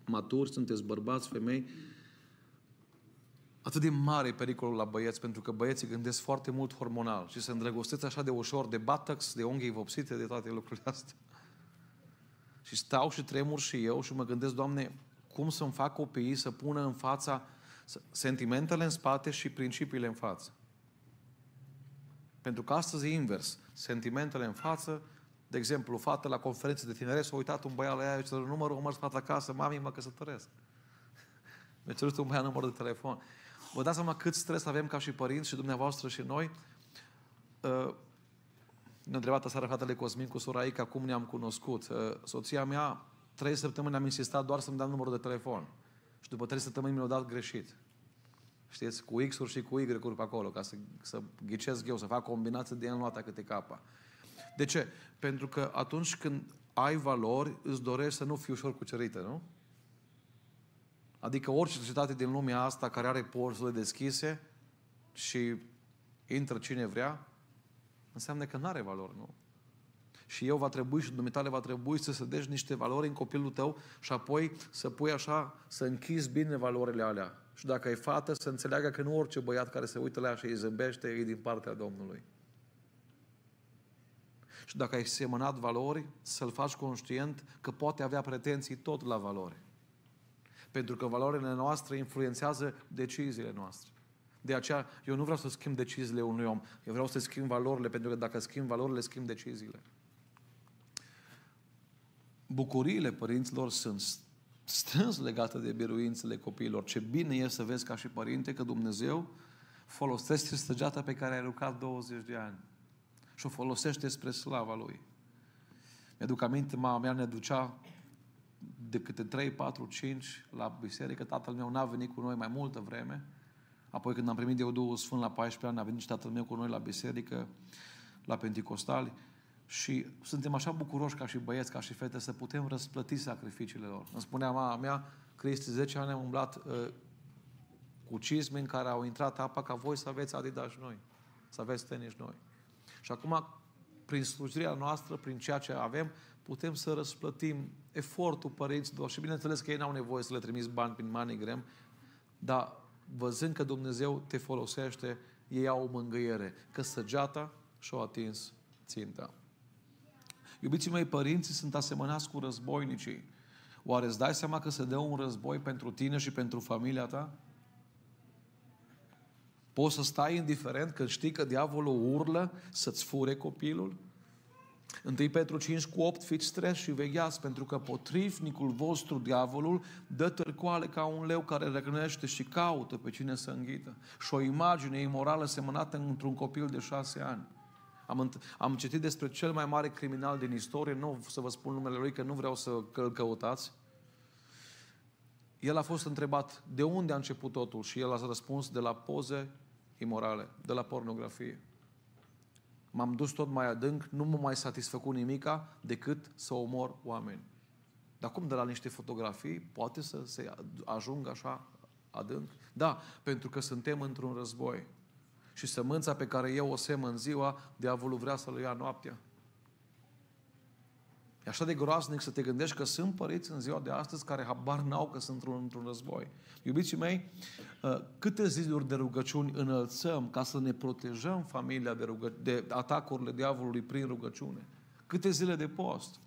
maturi, sunteți bărbați, femei, atât de mare e pericolul la băieți, pentru că băieții gândesc foarte mult hormonal și se îndrăgostesc așa de ușor de buttocks, de unghii vopsite, de toate lucrurile astea. Și stau și tremur și eu și mă gândesc, Doamne, cum să-mi fac copiii să pună în fața sentimentele în spate și principiile în față. Pentru că astăzi e invers. Sentimentele în față, de exemplu, fată la conferință de tineret, s-a uitat un băiat la ea, zice, numărul, mă fata acasă, mami, mă căsătoresc. *laughs* Mi-a cerut un băiat numărul de telefon. Vă dați seama cât stres avem ca și părinți și dumneavoastră și noi. Uh, ne-a întrebat aseară fratele Cosmin cu sora Ica cum ne-am cunoscut. Uh, soția mea, trei săptămâni am insistat doar să-mi dea numărul de telefon. Și după trei săptămâni mi-au dat greșit. Știți? Cu X-uri și cu Y-uri pe acolo, ca să, să ghicesc eu, să fac combinație de luată câte capa. De ce? Pentru că atunci când ai valori, îți dorești să nu fii ușor cucerită, nu? Adică orice societate din lumea asta care are porțile deschise și intră cine vrea, înseamnă că nu are valori, nu? Și eu va trebui și dumitale va trebui să sădești niște valori în copilul tău și apoi să pui așa, să închizi bine valorile alea. Și dacă e fată, să înțeleagă că nu orice băiat care se uită la ea și îi zâmbește, e din partea Domnului. Și dacă ai semănat valori, să-l faci conștient că poate avea pretenții tot la valori. Pentru că valorile noastre influențează deciziile noastre. De aceea, eu nu vreau să schimb deciziile unui om. Eu vreau să schimb valorile, pentru că dacă schimb valorile, schimb deciziile. Bucuriile părinților sunt strâns legate de biruințele copiilor. Ce bine e să vezi ca și părinte că Dumnezeu folosește săgeata pe care ai lucrat 20 de ani și o folosește spre slava Lui. Mi-aduc aminte, mama mea ne ducea de câte 3, 4, 5 la biserică. Tatăl meu n-a venit cu noi mai multă vreme. Apoi când am primit eu Duhul Sfânt la 14 ani, a venit și tatăl meu cu noi la biserică, la Pentecostali. Și suntem așa bucuroși ca și băieți, ca și fete, să putem răsplăti sacrificiile lor. Îmi spunea mama mea, Cristi, 10 ani am umblat uh, cu cizme în care au intrat apa ca voi să aveți Adidas noi, să aveți tenis noi. Și acum prin slujirea noastră, prin ceea ce avem, putem să răsplătim efortul părinților și bineînțeles că ei n-au nevoie să le trimiți bani prin MoneyGram, dar văzând că Dumnezeu te folosește, ei au o mângâiere, că săgeata și-o atins ținta. Iubiții mei, părinții sunt asemănați cu războinicii. Oare îți dai seama că se dă un război pentru tine și pentru familia ta? Poți să stai indiferent când știi că diavolul urlă să-ți fure copilul? 1 Petru 5 cu 8, fiți stres și vegheați, pentru că potrivnicul vostru, diavolul, dă târcoale ca un leu care răgnește și caută pe cine să înghită. Și o imagine imorală semănată într-un copil de șase ani. Am, am citit despre cel mai mare criminal din istorie, nu să vă spun numele lui, că nu vreau să îl căutați. El a fost întrebat de unde a început totul și el a răspuns de la poze imorale, de la pornografie. M-am dus tot mai adânc, nu mă mai satisfăcut nimica decât să omor oameni. Dar cum de la niște fotografii poate să se ajungă așa adânc? Da, pentru că suntem într-un război. Și sămânța pe care eu o sem în ziua, diavolul vrea să-l ia noaptea. E așa de groaznic să te gândești că sunt părinți în ziua de astăzi care habar n-au că sunt într-un, într război. Iubiții mei, uh, câte ziluri de rugăciuni înălțăm ca să ne protejăm familia de, rugă, de atacurile diavolului prin rugăciune? Câte zile de post?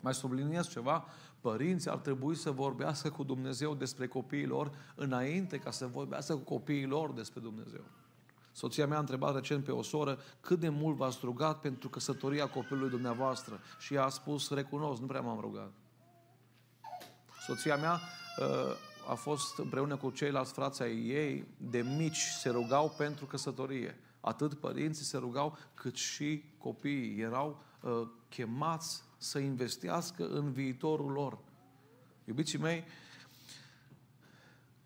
Mai subliniez ceva, părinții ar trebui să vorbească cu Dumnezeu despre copiilor înainte ca să vorbească cu copiilor despre Dumnezeu. Soția mea a întrebat recent pe o soră cât de mult v-ați rugat pentru căsătoria copilului dumneavoastră. Și ea a spus, recunosc, nu prea m-am rugat. Soția mea uh, a fost împreună cu ceilalți frații ai ei, de mici, se rugau pentru căsătorie. Atât părinții se rugau, cât și copiii erau uh, chemați să investească în viitorul lor. Iubiții mei, uh,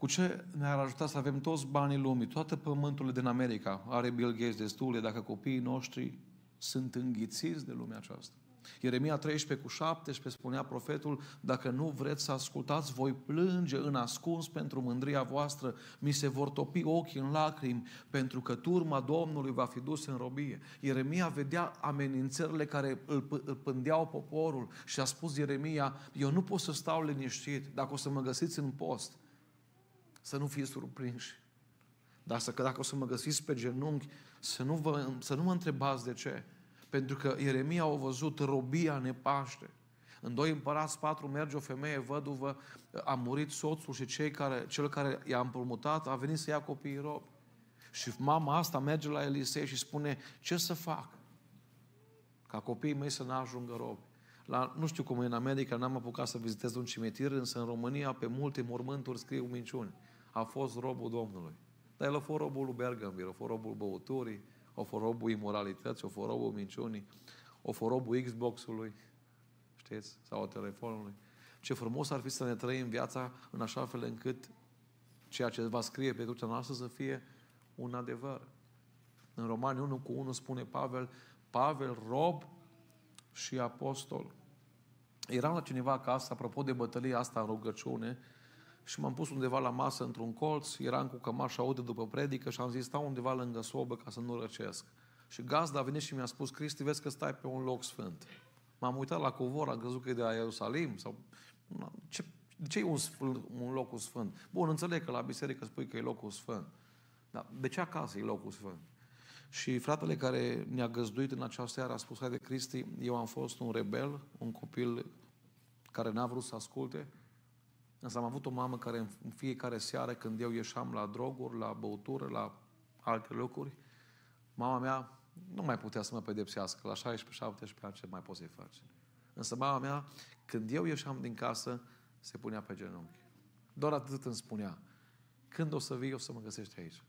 cu ce ne-ar ajuta să avem toți banii lumii, toate pământurile din America, are Bill Gates destule, dacă copiii noștri sunt înghițiți de lumea aceasta. Ieremia 13 cu 17 spunea profetul, dacă nu vreți să ascultați, voi plânge în ascuns pentru mândria voastră, mi se vor topi ochii în lacrimi, pentru că turma Domnului va fi dus în robie. Ieremia vedea amenințările care îl, îl pândeau poporul și a spus Ieremia, eu nu pot să stau liniștit dacă o să mă găsiți în post să nu fiți surprinși. Dar să, că dacă o să mă găsiți pe genunchi, să nu, vă, să nu mă întrebați de ce. Pentru că Ieremia a văzut robia ne paște. În doi împărați patru merge o femeie văduvă, a murit soțul și cei care, cel care i-a împrumutat a venit să ia copiii robi. Și mama asta merge la Elisei și spune, ce să fac? Ca copiii mei să n-ajungă robi. La, nu știu cum e în America, n-am apucat să vizitez un cimitir, însă în România pe multe mormânturi scriu minciuni a fost robul Domnului. Dar el a fost robul lui Bergambir, a fost robul băuturii, a fost robul imoralității, a fost robul minciunii, a fost robul Xbox-ului, știți, sau a telefonului. Ce frumos ar fi să ne trăim viața în așa fel încât ceea ce va scrie pe crucea noastră să fie un adevăr. În Romani 1 cu 1 spune Pavel, Pavel, rob și apostol. Eram la cineva acasă, apropo de bătălia asta în rugăciune, și m-am pus undeva la masă într-un colț, eram cu cămașa audă după predică și am zis stau undeva lângă sobă ca să nu răcesc. Și gazda a venit și mi-a spus, Cristi, vezi că stai pe un loc sfânt. M-am uitat la covor, am crezut că e de la Ierusalim sau... Ce, ce e un, sfânt, un loc sfânt? Bun, înțeleg că la biserică spui că e locul sfânt. Dar de ce acasă e locul sfânt? Și fratele care ne-a găzduit în această seară a spus, de Cristi, eu am fost un rebel, un copil care n-a vrut să asculte, Însă am avut o mamă care în fiecare seară când eu ieșeam la droguri, la băutură, la alte lucruri, mama mea nu mai putea să mă pedepsească. La 16-17 ani ce mai poți să-i faci? Însă mama mea, când eu ieșeam din casă, se punea pe genunchi. Doar atât îmi spunea. Când o să vii, o să mă găsești aici.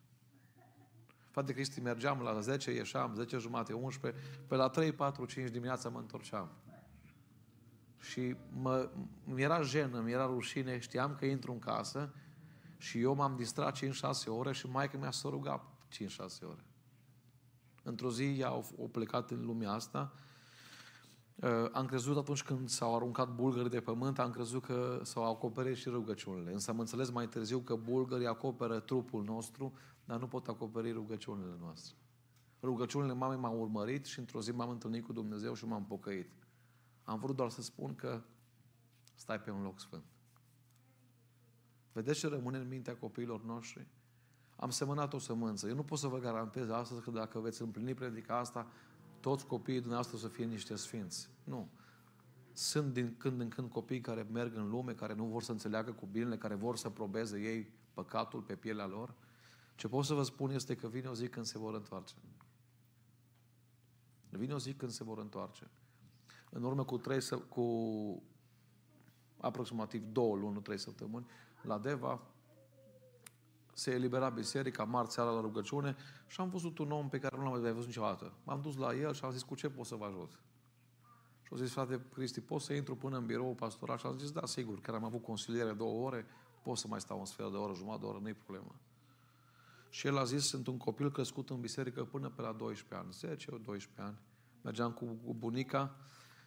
Frate Cristi, mergeam la 10, ieșeam, 10 jumate, 11, pe la 3, 4, 5 dimineața mă întorceam. Și mă, mi-era jenă, mi-era rușine, știam că intru în casă și eu m-am distrat 5-6 ore și maica mi-a să ruga 5-6 ore. Într-o zi ea a plecat în lumea asta. Uh, am crezut atunci când s-au aruncat bulgării de pământ, am crezut că s-au acoperit și rugăciunile. Însă am înțeles mai târziu că bulgării acoperă trupul nostru, dar nu pot acoperi rugăciunile noastre. Rugăciunile mamei m-au urmărit și într-o zi m-am întâlnit cu Dumnezeu și m-am pocăit. Am vrut doar să spun că stai pe un loc sfânt. Vedeți ce rămâne în mintea copiilor noștri? Am semănat o sămânță. Eu nu pot să vă garantez astăzi că dacă veți împlini predica asta, toți copiii dumneavoastră să fie niște sfinți. Nu. Sunt din când în când copii care merg în lume, care nu vor să înțeleagă cu binele, care vor să probeze ei păcatul pe pielea lor. Ce pot să vă spun este că vine o zi când se vor întoarce. Vine o zi când se vor întoarce. În urmă cu, trei, cu aproximativ două luni, trei săptămâni, la Deva, se elibera biserica, marți seara la rugăciune și am văzut un om pe care nu l-am mai văzut niciodată. M-am dus la el și am zis, cu ce pot să vă ajut? Și au zis, frate Cristi, pot să intru până în birou pastoral? Și am zis, da, sigur, chiar am avut consiliere două ore, pot să mai stau un sfert de oră, jumătate de oră, nu-i problemă. Și el a zis, sunt un copil crescut în biserică până pe la 12 ani, 10-12 ani. Mergeam cu, cu bunica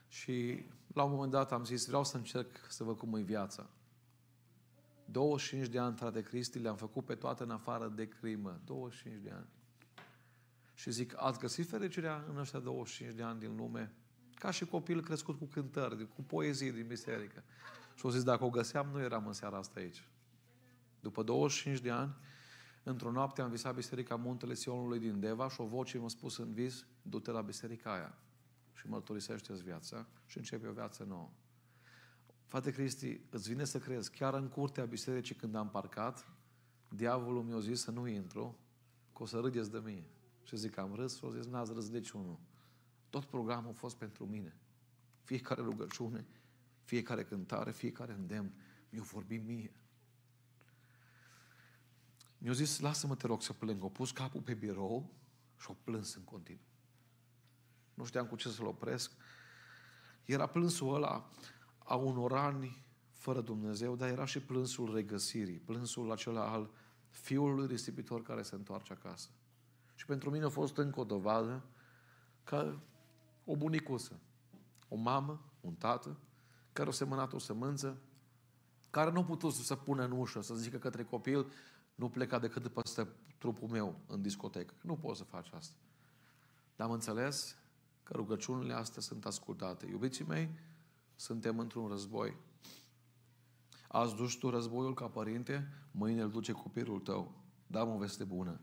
și la un moment dat am zis, vreau să încerc să văd cum e viața. 25 de ani, frate Cristi, le-am făcut pe toate în afară de crimă. 25 de ani. Și zic, ați găsit fericirea în ăștia 25 de ani din lume? Ca și copil crescut cu cântări, cu poezii din biserică. Și au zis, dacă o găseam, nu eram în seara asta aici. După 25 de ani, într-o noapte am visat biserica Muntele Sionului din Deva și o voce mi-a spus în vis, du-te la biserica aia și mărturisește-ți viața și începe o viață nouă. Frate Cristi, îți vine să crezi, chiar în curtea bisericii când am parcat, diavolul mi-a zis să nu intru, că o să râdeți de mine. Și zic, am râs și o zis, n-ați râs niciunul. Tot programul a fost pentru mine. Fiecare rugăciune, fiecare cântare, fiecare îndemn, mi-a vorbit mie. Mi-a zis, lasă-mă, te rog, să plâng. O pus capul pe birou și o plâns în continuu. Nu știam cu ce să-l opresc. Era plânsul ăla a unor ani fără Dumnezeu, dar era și plânsul regăsirii, plânsul acela al fiului risipitor care se întoarce acasă. Și pentru mine a fost încă o dovadă că o bunicuță, o mamă, un tată, care a semănat o sămânță, care nu a putut să se pună în ușă, să zică către copil, nu pleca decât după trupul meu în discotecă. Nu poți să faci asta. Dar am înțeles că rugăciunile astea sunt ascultate. Iubiții mei, suntem într-un război. Azi duci tu războiul ca părinte, mâine îl duce copilul tău. Da, o veste bună.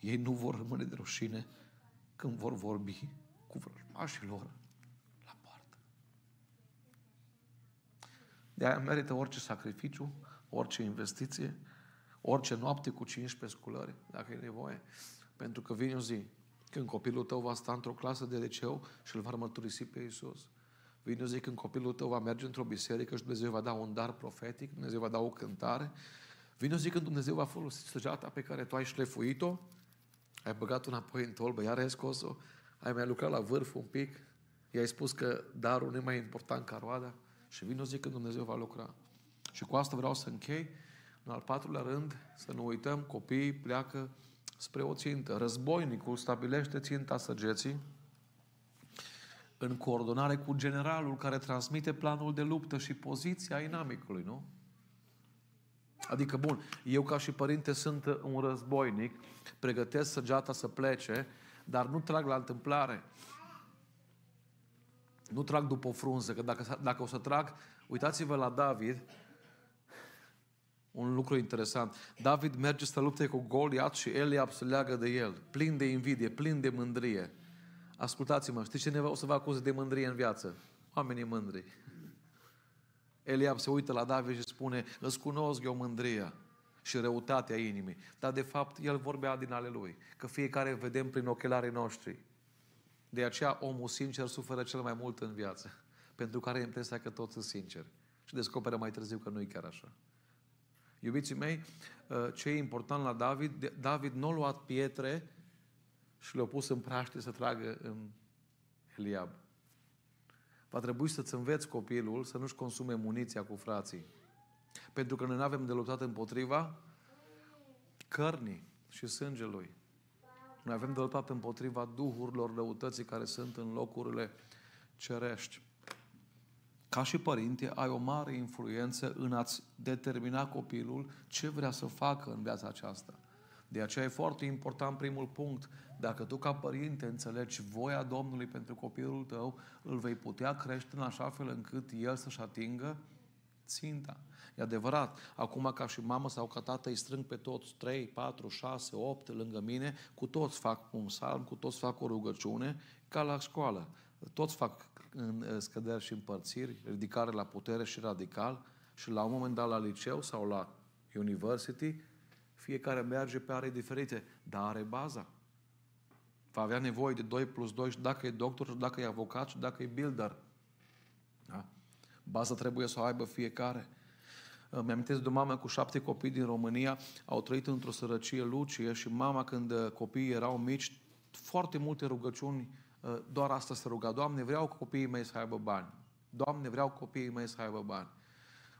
Ei nu vor rămâne de rușine când vor vorbi cu vrăjmașii lor la poartă. De aia merită orice sacrificiu, orice investiție, orice noapte cu 15 sculări, dacă e nevoie. Pentru că vine o zi când copilul tău va sta într-o clasă de liceu și îl va mărturisi pe Iisus. Vine o zi când copilul tău va merge într-o biserică și Dumnezeu va da un dar profetic, Dumnezeu va da o cântare. Vine o zi când Dumnezeu va folosi săgeata pe care tu ai șlefuit-o, ai băgat-o înapoi în tolbă, iar ai scos-o, ai mai lucrat la vârf un pic, i-ai spus că darul nu e mai important ca roada și vine o zi când Dumnezeu va lucra. Și cu asta vreau să închei. În al patrulea rând, să nu uităm, copiii pleacă spre o țintă. Războinicul stabilește ținta săgeții, în coordonare cu generalul care transmite planul de luptă și poziția inamicului, nu? Adică, bun, eu ca și părinte sunt un războinic, pregătesc săgeata să plece, dar nu trag la întâmplare. Nu trag după o frunză, că dacă, dacă o să trag, uitați-vă la David, un lucru interesant. David merge să lupte cu Goliat și Eliab se leagă de el, plin de invidie, plin de mândrie. Ascultați-mă, știți cine o să vă acuze de mândrie în viață? Oamenii mândri. Eliab se uită la David și spune, îți cunosc eu mândria și răutatea inimii. Dar de fapt el vorbea din ale lui, că fiecare vedem prin ochelarii noștri. De aceea omul sincer suferă cel mai mult în viață, *laughs* pentru că are impresia că toți sunt sinceri. Și descoperă mai târziu că nu e chiar așa. Iubiții mei, ce e important la David, David nu a luat pietre și le-a pus în praște să tragă în Eliab. Va trebui să-ți înveți copilul să nu-și consume muniția cu frații. Pentru că noi nu avem de luptat împotriva cărnii și sângelui. Noi avem de luptat împotriva duhurilor răutății care sunt în locurile cerești. Ca și părinte, ai o mare influență în a-ți determina copilul ce vrea să facă în viața aceasta. De aceea e foarte important primul punct. Dacă tu ca părinte înțelegi voia Domnului pentru copilul tău, îl vei putea crește în așa fel încât el să-și atingă ținta. E adevărat, acum ca și mamă sau ca tată îi strâng pe toți 3, 4, 6, 8 lângă mine, cu toți fac un psalm, cu toți fac o rugăciune, ca la școală. Toți fac în scăderi și împărțiri, ridicare la putere și radical și la un moment dat la liceu sau la university, fiecare merge pe are diferite, dar are baza. Va avea nevoie de 2 plus 2 și dacă e doctor, și dacă e avocat, și dacă e builder. Da? Baza trebuie să o aibă fiecare. Mi-am de o mamă cu șapte copii din România, au trăit într-o sărăcie lucie și mama când uh, copiii erau mici, foarte multe rugăciuni, uh, doar asta se ruga. Doamne, vreau copiii mei să aibă bani. Doamne, vreau copiii mei să aibă bani.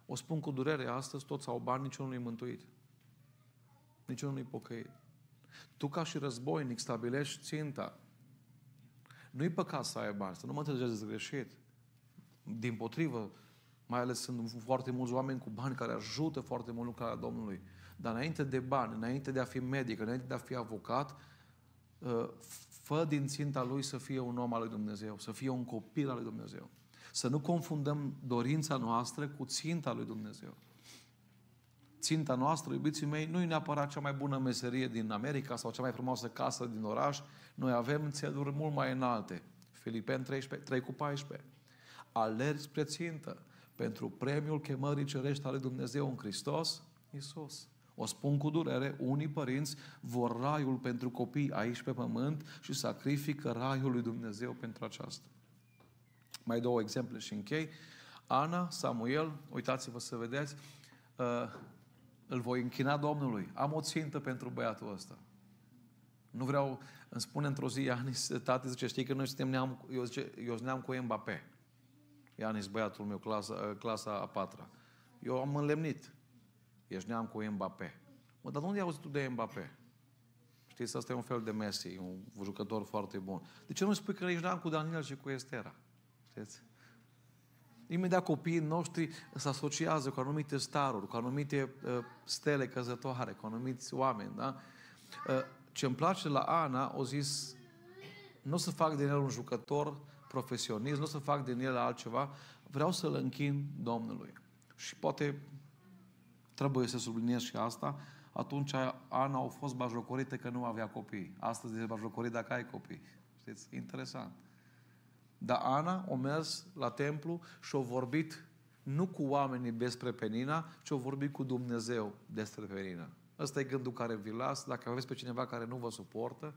O spun cu durere, astăzi toți au bani, niciunul nu-i mântuit. Niciunul nu-i pocăit. Tu ca și războinic stabilești ținta. Nu-i păcat să ai bani, să nu mă înțelegeți greșit. Din potrivă, mai ales sunt foarte mulți oameni cu bani care ajută foarte mult lucrarea Domnului. Dar înainte de bani, înainte de a fi medic, înainte de a fi avocat, uh, fă din ținta lui să fie un om al lui Dumnezeu, să fie un copil al lui Dumnezeu. Să nu confundăm dorința noastră cu ținta lui Dumnezeu. Ținta noastră, iubiții mei, nu e neapărat cea mai bună meserie din America sau cea mai frumoasă casă din oraș. Noi avem țeluri mult mai înalte. Filipeni 13, 3 cu 14. Alergi spre țintă pentru premiul chemării cerești ale Dumnezeu în Hristos Iisus. O spun cu durere, unii părinți vor raiul pentru copii aici pe pământ și sacrifică raiul lui Dumnezeu pentru aceasta. Mai două exemple și închei. Ana, Samuel, uitați-vă să vedeți, uh, îl voi închina Domnului. Am o țintă pentru băiatul ăsta. Nu vreau, îmi spune într-o zi, Ianis, *laughs* tati zice, știi că noi suntem neam, eu, zice, eu neam cu Mbappé. Ianis, băiatul meu, clasa, clasa a patra. Eu am înlemnit. Ești neam cu Mbappé. Mă, dar unde ai auzit tu de Mbappé? Știți, asta e un fel de Messi, un jucător foarte bun. De ce nu spui că ești neam cu Daniel și cu Estera? Știți? Imediat copiii noștri se asociază cu anumite staruri, cu anumite uh, stele căzătoare, cu anumiți oameni, da? Uh, ce îmi place la Ana, o zis, nu să fac din el un jucător profesionist, nu să fac din el altceva, vreau să-l închin Domnului. Și poate trebuie să subliniez și asta, atunci Ana au fost bajocorite că nu avea copii. Astăzi e bajocorit dacă ai copii. Știți? Interesant. Dar Ana a mers la templu și a vorbit nu cu oamenii despre Penina, ci a vorbit cu Dumnezeu despre Penina. Ăsta e gândul care vi las. Dacă aveți pe cineva care nu vă suportă,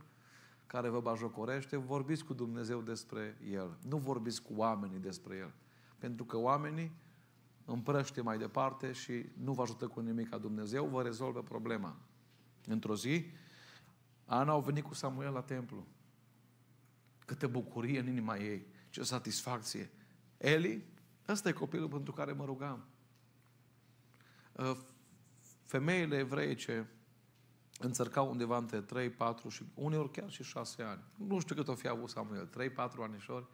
care vă bajocorește, vorbiți cu Dumnezeu despre El. Nu vorbiți cu oamenii despre El. Pentru că oamenii împrăște mai departe și nu vă ajută cu nimic ca Dumnezeu, vă rezolvă problema. Într-o zi, Ana au venit cu Samuel la templu. Câtă bucurie în inima ei, ce satisfacție. Eli, ăsta e copilul pentru care mă rugam. Ă, femeile evreice înțărcau undeva între 3, 4 și uneori chiar și 6 ani. Nu știu cât o fi avut Samuel, 3, 4 anișori.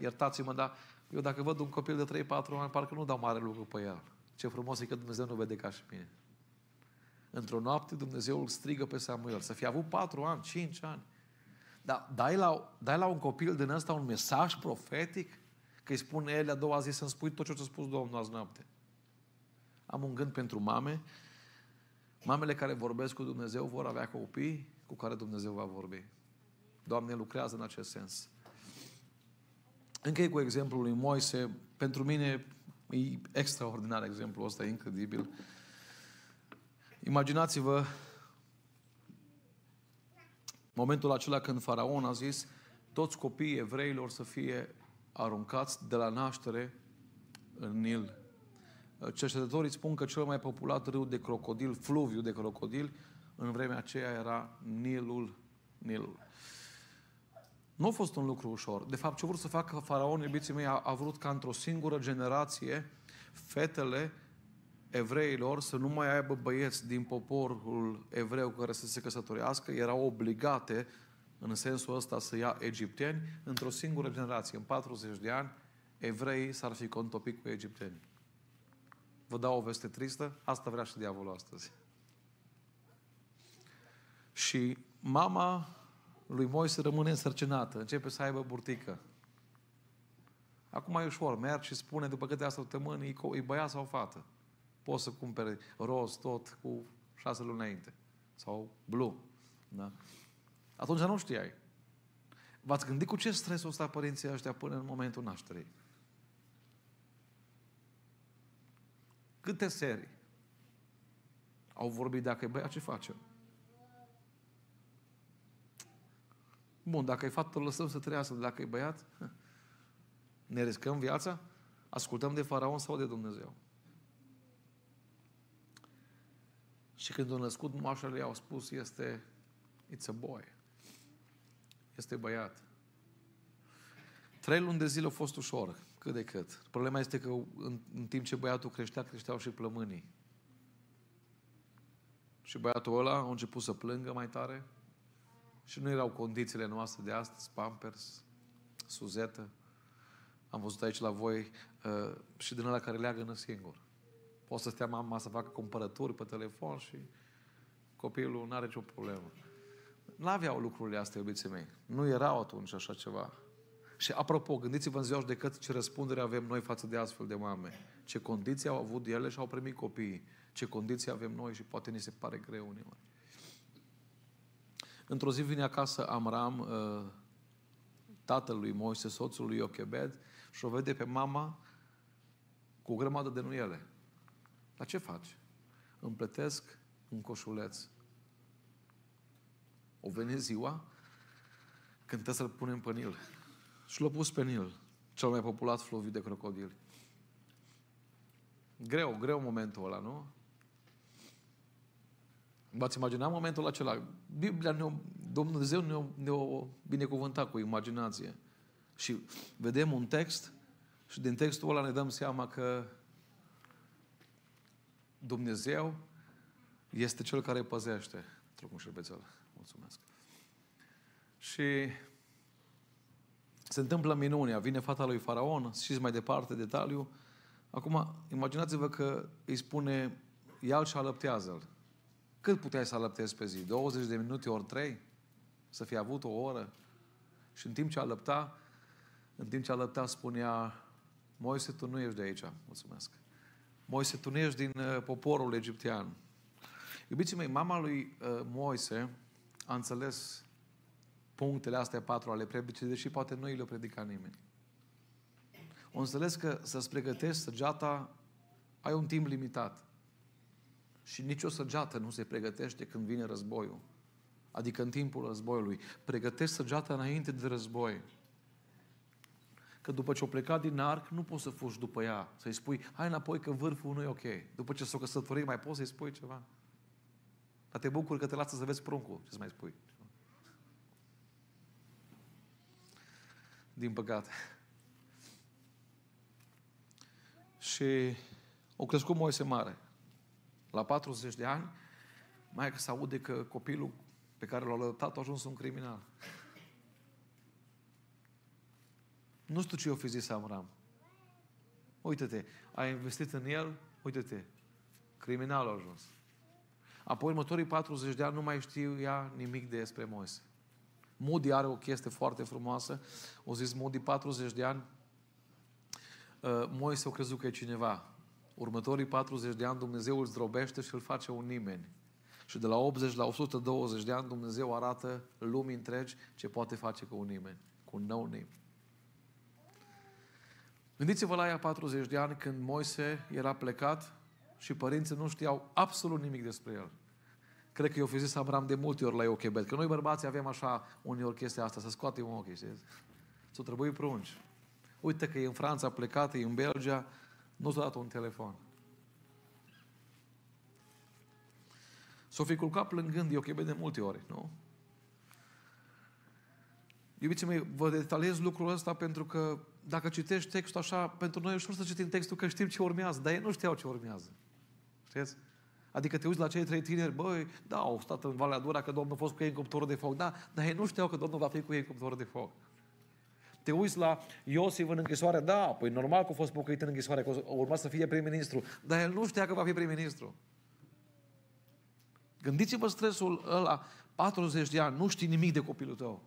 Iertați-mă, dar eu dacă văd un copil de 3, 4 ani, parcă nu dau mare lucru pe el. Ce frumos e că Dumnezeu nu vede ca și mine. Într-o noapte Dumnezeu îl strigă pe Samuel. Să fie avut 4 ani, 5 ani. Dar dai la, dai la un copil din ăsta un mesaj profetic? Că îi spune el a doua zi să-mi spui tot ce a spus Domnul azi noapte. Am un gând pentru mame. Mamele care vorbesc cu Dumnezeu vor avea copii cu care Dumnezeu va vorbi. Doamne lucrează în acest sens. Închei cu exemplul lui Moise. Pentru mine e extraordinar exemplul ăsta, e incredibil. Imaginați-vă momentul acela când faraon a zis toți copiii evreilor să fie aruncați de la naștere în Nil. Cercetătorii spun că cel mai populat râu de crocodil, fluviu de crocodil, în vremea aceea era Nilul. Nilul. Nu a fost un lucru ușor. De fapt, ce vor să facă faraon, iubiții mei, a, a vrut ca într-o singură generație fetele evreilor să nu mai aibă băieți din poporul evreu care să se căsătorească, erau obligate în sensul ăsta să ia egipteni, într-o singură generație, în 40 de ani, evreii s-ar fi contopit cu egipteni. Vă dau o veste tristă? Asta vrea și diavolul astăzi. Și mama lui Moise rămâne însărcinată, începe să aibă burtică. Acum e ușor, merg și spune după câteva săptămâni, e băiat sau fată. Poți să cumpere roz tot cu șase luni înainte. Sau blue. Da? Atunci nu știai. V-ați gândit cu ce stres o sta părinții ăștia până în momentul nașterii? Câte serii au vorbit dacă e băiat, ce facem? Bun, dacă e fată, lăsăm să trăiască. Dacă e băiat, ne riscăm viața? Ascultăm de faraon sau de Dumnezeu? Și când au născut moașele, au spus, este, it's a boy. Este băiat. Trei luni de zile a fost ușor, cât de cât. Problema este că în, în timp ce băiatul creștea, creșteau și plămânii. Și băiatul ăla a început să plângă mai tare și nu erau condițiile noastre de astăzi, pampers, suzetă. Am văzut aici la voi uh, și din ăla care leagă singur. Poate să stea mama să facă cumpărături pe telefon și copilul nu are nicio problemă. Nu aveau lucrurile astea, iubiții mei. Nu erau atunci așa ceva. Și apropo, gândiți-vă în ziua de cât ce răspundere avem noi față de astfel de mame. Ce condiții au avut ele și au primit copiii. Ce condiții avem noi și poate ni se pare greu uneori. Într-o zi vine acasă Amram, uh, tatăl lui Moise, soțul lui Iochebed, și o vede pe mama cu o grămadă de nuiele. Dar ce faci? Îmi plătesc un coșuleț. O vine ziua când trebuie să-l punem pe Nil. Și l-a pus pe Nil, cel mai populat fluviu de crocodili. Greu, greu momentul ăla, nu? V-ați imaginat momentul acela? Biblia ne Domnul Dumnezeu ne-a, ne binecuvântat cu imaginație. Și vedem un text și din textul ăla ne dăm seama că Dumnezeu este Cel care păzește. Trucul șerbețel. Mulțumesc. Și se întâmplă minunea. Vine fata lui Faraon, știți mai departe detaliu. Acum, imaginați-vă că îi spune, ia-l și alăptează-l. Cât puteai să alăptezi pe zi? 20 de minute ori 3? Să fi avut o oră? Și în timp ce alăpta, în timp ce alăpta spunea, Moise, tu nu ești de aici. Mulțumesc. Moise, tu nu ești din uh, poporul egiptean. Iubiții mei, mama lui uh, Moise a înțeles punctele astea patru ale predicii, deși poate nu le-a predicat nimeni. O înțeles că să-ți pregătești săgeata, ai un timp limitat. Și nicio săgeată nu se pregătește când vine războiul. Adică în timpul războiului. Pregătești săgeata înainte de război. Că după ce o plecat din arc, nu poți să fugi după ea. Să-i spui, hai înapoi că vârful nu e ok. După ce s-o căsătorit, mai poți să-i spui ceva? Dar te bucuri că te lasă să vezi pruncul. Ce să mai spui? Din păcate. Și o crescut Moise mare. La 40 de ani, mai că se aude că copilul pe care l-a lăsat a ajuns un criminal. Nu știu ce i-a fi zis Amram. Uite-te, ai investit în el, uite-te, criminal a ajuns. Apoi, următorii 40 de ani, nu mai știu ea nimic despre Moise. Moody are o chestie foarte frumoasă. O zis Moody, 40 de ani, uh, Moise o crezut că e cineva. Următorii 40 de ani Dumnezeu îl zdrobește și îl face un nimeni. Și de la 80 la 120 de ani Dumnezeu arată lumii întregi ce poate face cu un nimeni, cu un nou nimeni. Gândiți-vă la ea 40 de ani când Moise era plecat și părinții nu știau absolut nimic despre el. Cred că eu fi zis Abraham de multe ori la Iochebet, că noi bărbații avem așa uneori chestia asta, să scoatem ochii, știți? Să trebuie prunci. Uite că e în Franța plecat, e în Belgia, nu s-a dat un telefon. S-o fi culcat plângând Iochebed de multe ori, nu? Iubiții mei, vă detaliez lucrul ăsta pentru că dacă citești textul așa, pentru noi e ușor să citim textul că știm ce urmează, dar ei nu știau ce urmează. Știți? Adică te uiți la cei trei tineri, băi, da, au stat în Valea Dura că Domnul a fost cu ei în cuptorul de foc, da, dar ei nu știau că Domnul va fi cu ei în cuptorul de foc. Te uiți la Iosif în închisoare, da, păi normal că a fost pocăit în închisoare, că urma să fie prim-ministru, dar el nu știa că va fi prim-ministru. Gândiți-vă stresul ăla, 40 de ani, nu știi nimic de copilul tău.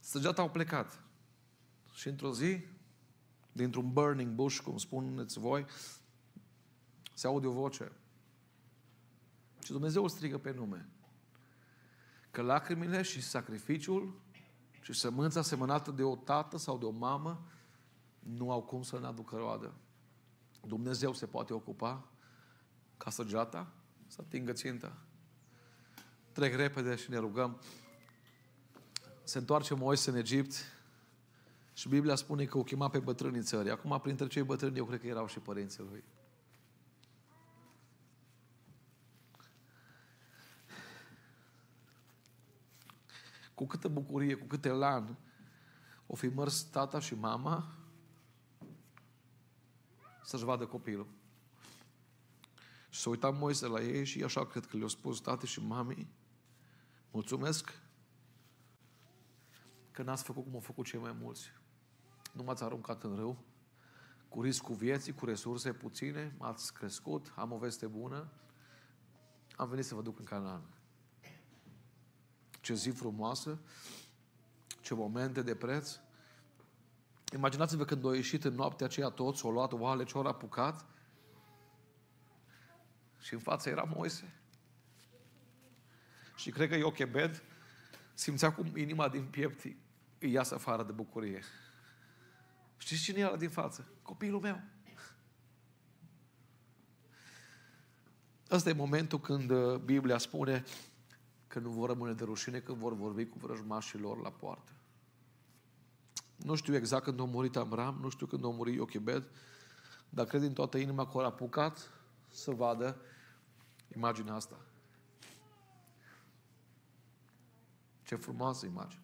Săgeata au plecat. Și într-o zi, dintr-un burning bush, cum spuneți voi, se aude o voce. Și Dumnezeu îl strigă pe nume. Că lacrimile și sacrificiul și sămânța semănată de o tată sau de o mamă nu au cum să ne aducă roadă. Dumnezeu se poate ocupa ca săgeata să atingă ținta. Trec repede și ne rugăm. Se întoarce Moise în Egipt și Biblia spune că o chema pe bătrânii țării. Acum, printre cei bătrâni, eu cred că erau și părinții lui. Cu câtă bucurie, cu cât elan o fi mărs tata și mama să-și vadă copilul. Și să uita Moise la ei și așa cred că le-au spus tate și mami, mulțumesc că n-ați făcut cum au făcut cei mai mulți. Nu m-ați aruncat în râu, cu riscul vieții, cu resurse puține, m-ați crescut, am o veste bună, am venit să vă duc în Canaan. Ce zi frumoasă, ce momente de preț. Imaginați-vă când au ieșit în noaptea aceea toți, au luat oale, ce ori apucat și în față era Moise. Și cred că Iochebed simțea cum inima din piept îi iasă afară de bucurie. Știți cine era din față? Copilul meu. Ăsta e momentul când uh, Biblia spune că nu vor rămâne de rușine când vor vorbi cu vrăjmașii lor la poartă. Nu știu exact când a murit Amram, nu știu când a murit Iochebed, dar cred din toată inima că au apucat să vadă imaginea asta. Ce frumoasă imagine.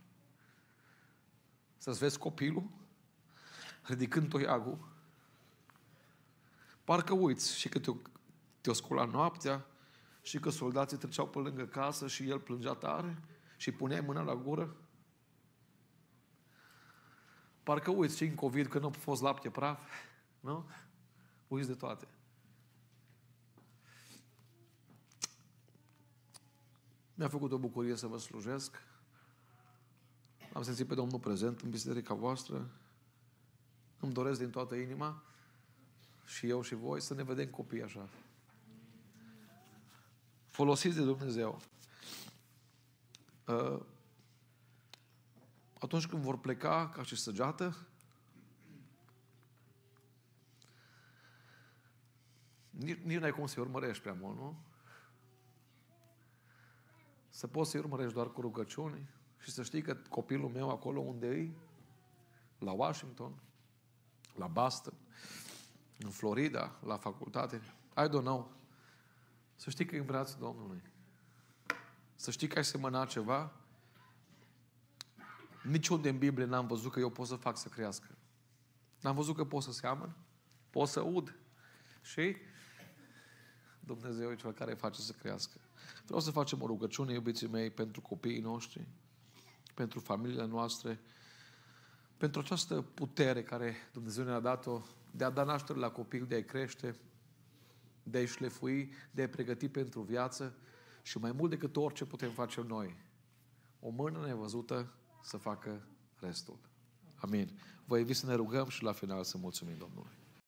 Să-ți vezi copilul ridicând toiagul, parcă uiți și că te-o, te-o scula noaptea și că soldații treceau pe lângă casă și el plângea tare și puneai mâna la gură. Parcă uiți și în COVID că nu a fost lapte praf, nu? Uiți de toate. Mi-a făcut o bucurie să vă slujesc. Am simțit pe Domnul prezent în biserica voastră. Îmi doresc din toată inima și eu și voi să ne vedem copii așa. Folosiți de Dumnezeu. Uh, atunci când vor pleca ca și săgeată, nici, nici n-ai cum să-i urmărești prea mult, nu? Să poți să-i urmărești doar cu rugăciuni și să știi că copilul meu acolo unde e, la Washington, la Boston, în Florida, la facultate, I don't know. Să știi că e în brațul Domnului. Să știi că ai semănat ceva. Niciunde în Biblie n-am văzut că eu pot să fac să crească. N-am văzut că pot să seamăn, pot să ud. Și Dumnezeu e cel care face să crească. Vreau să facem o rugăciune, iubiții mei, pentru copiii noștri, pentru familiile noastre, pentru această putere care Dumnezeu ne-a dat-o de a da naștere la copil, de a-i crește, de a-i șlefui, de a-i pregăti pentru viață și mai mult decât orice putem face noi, o mână nevăzută să facă restul. Amin. Vă invit să ne rugăm și la final să mulțumim Domnului.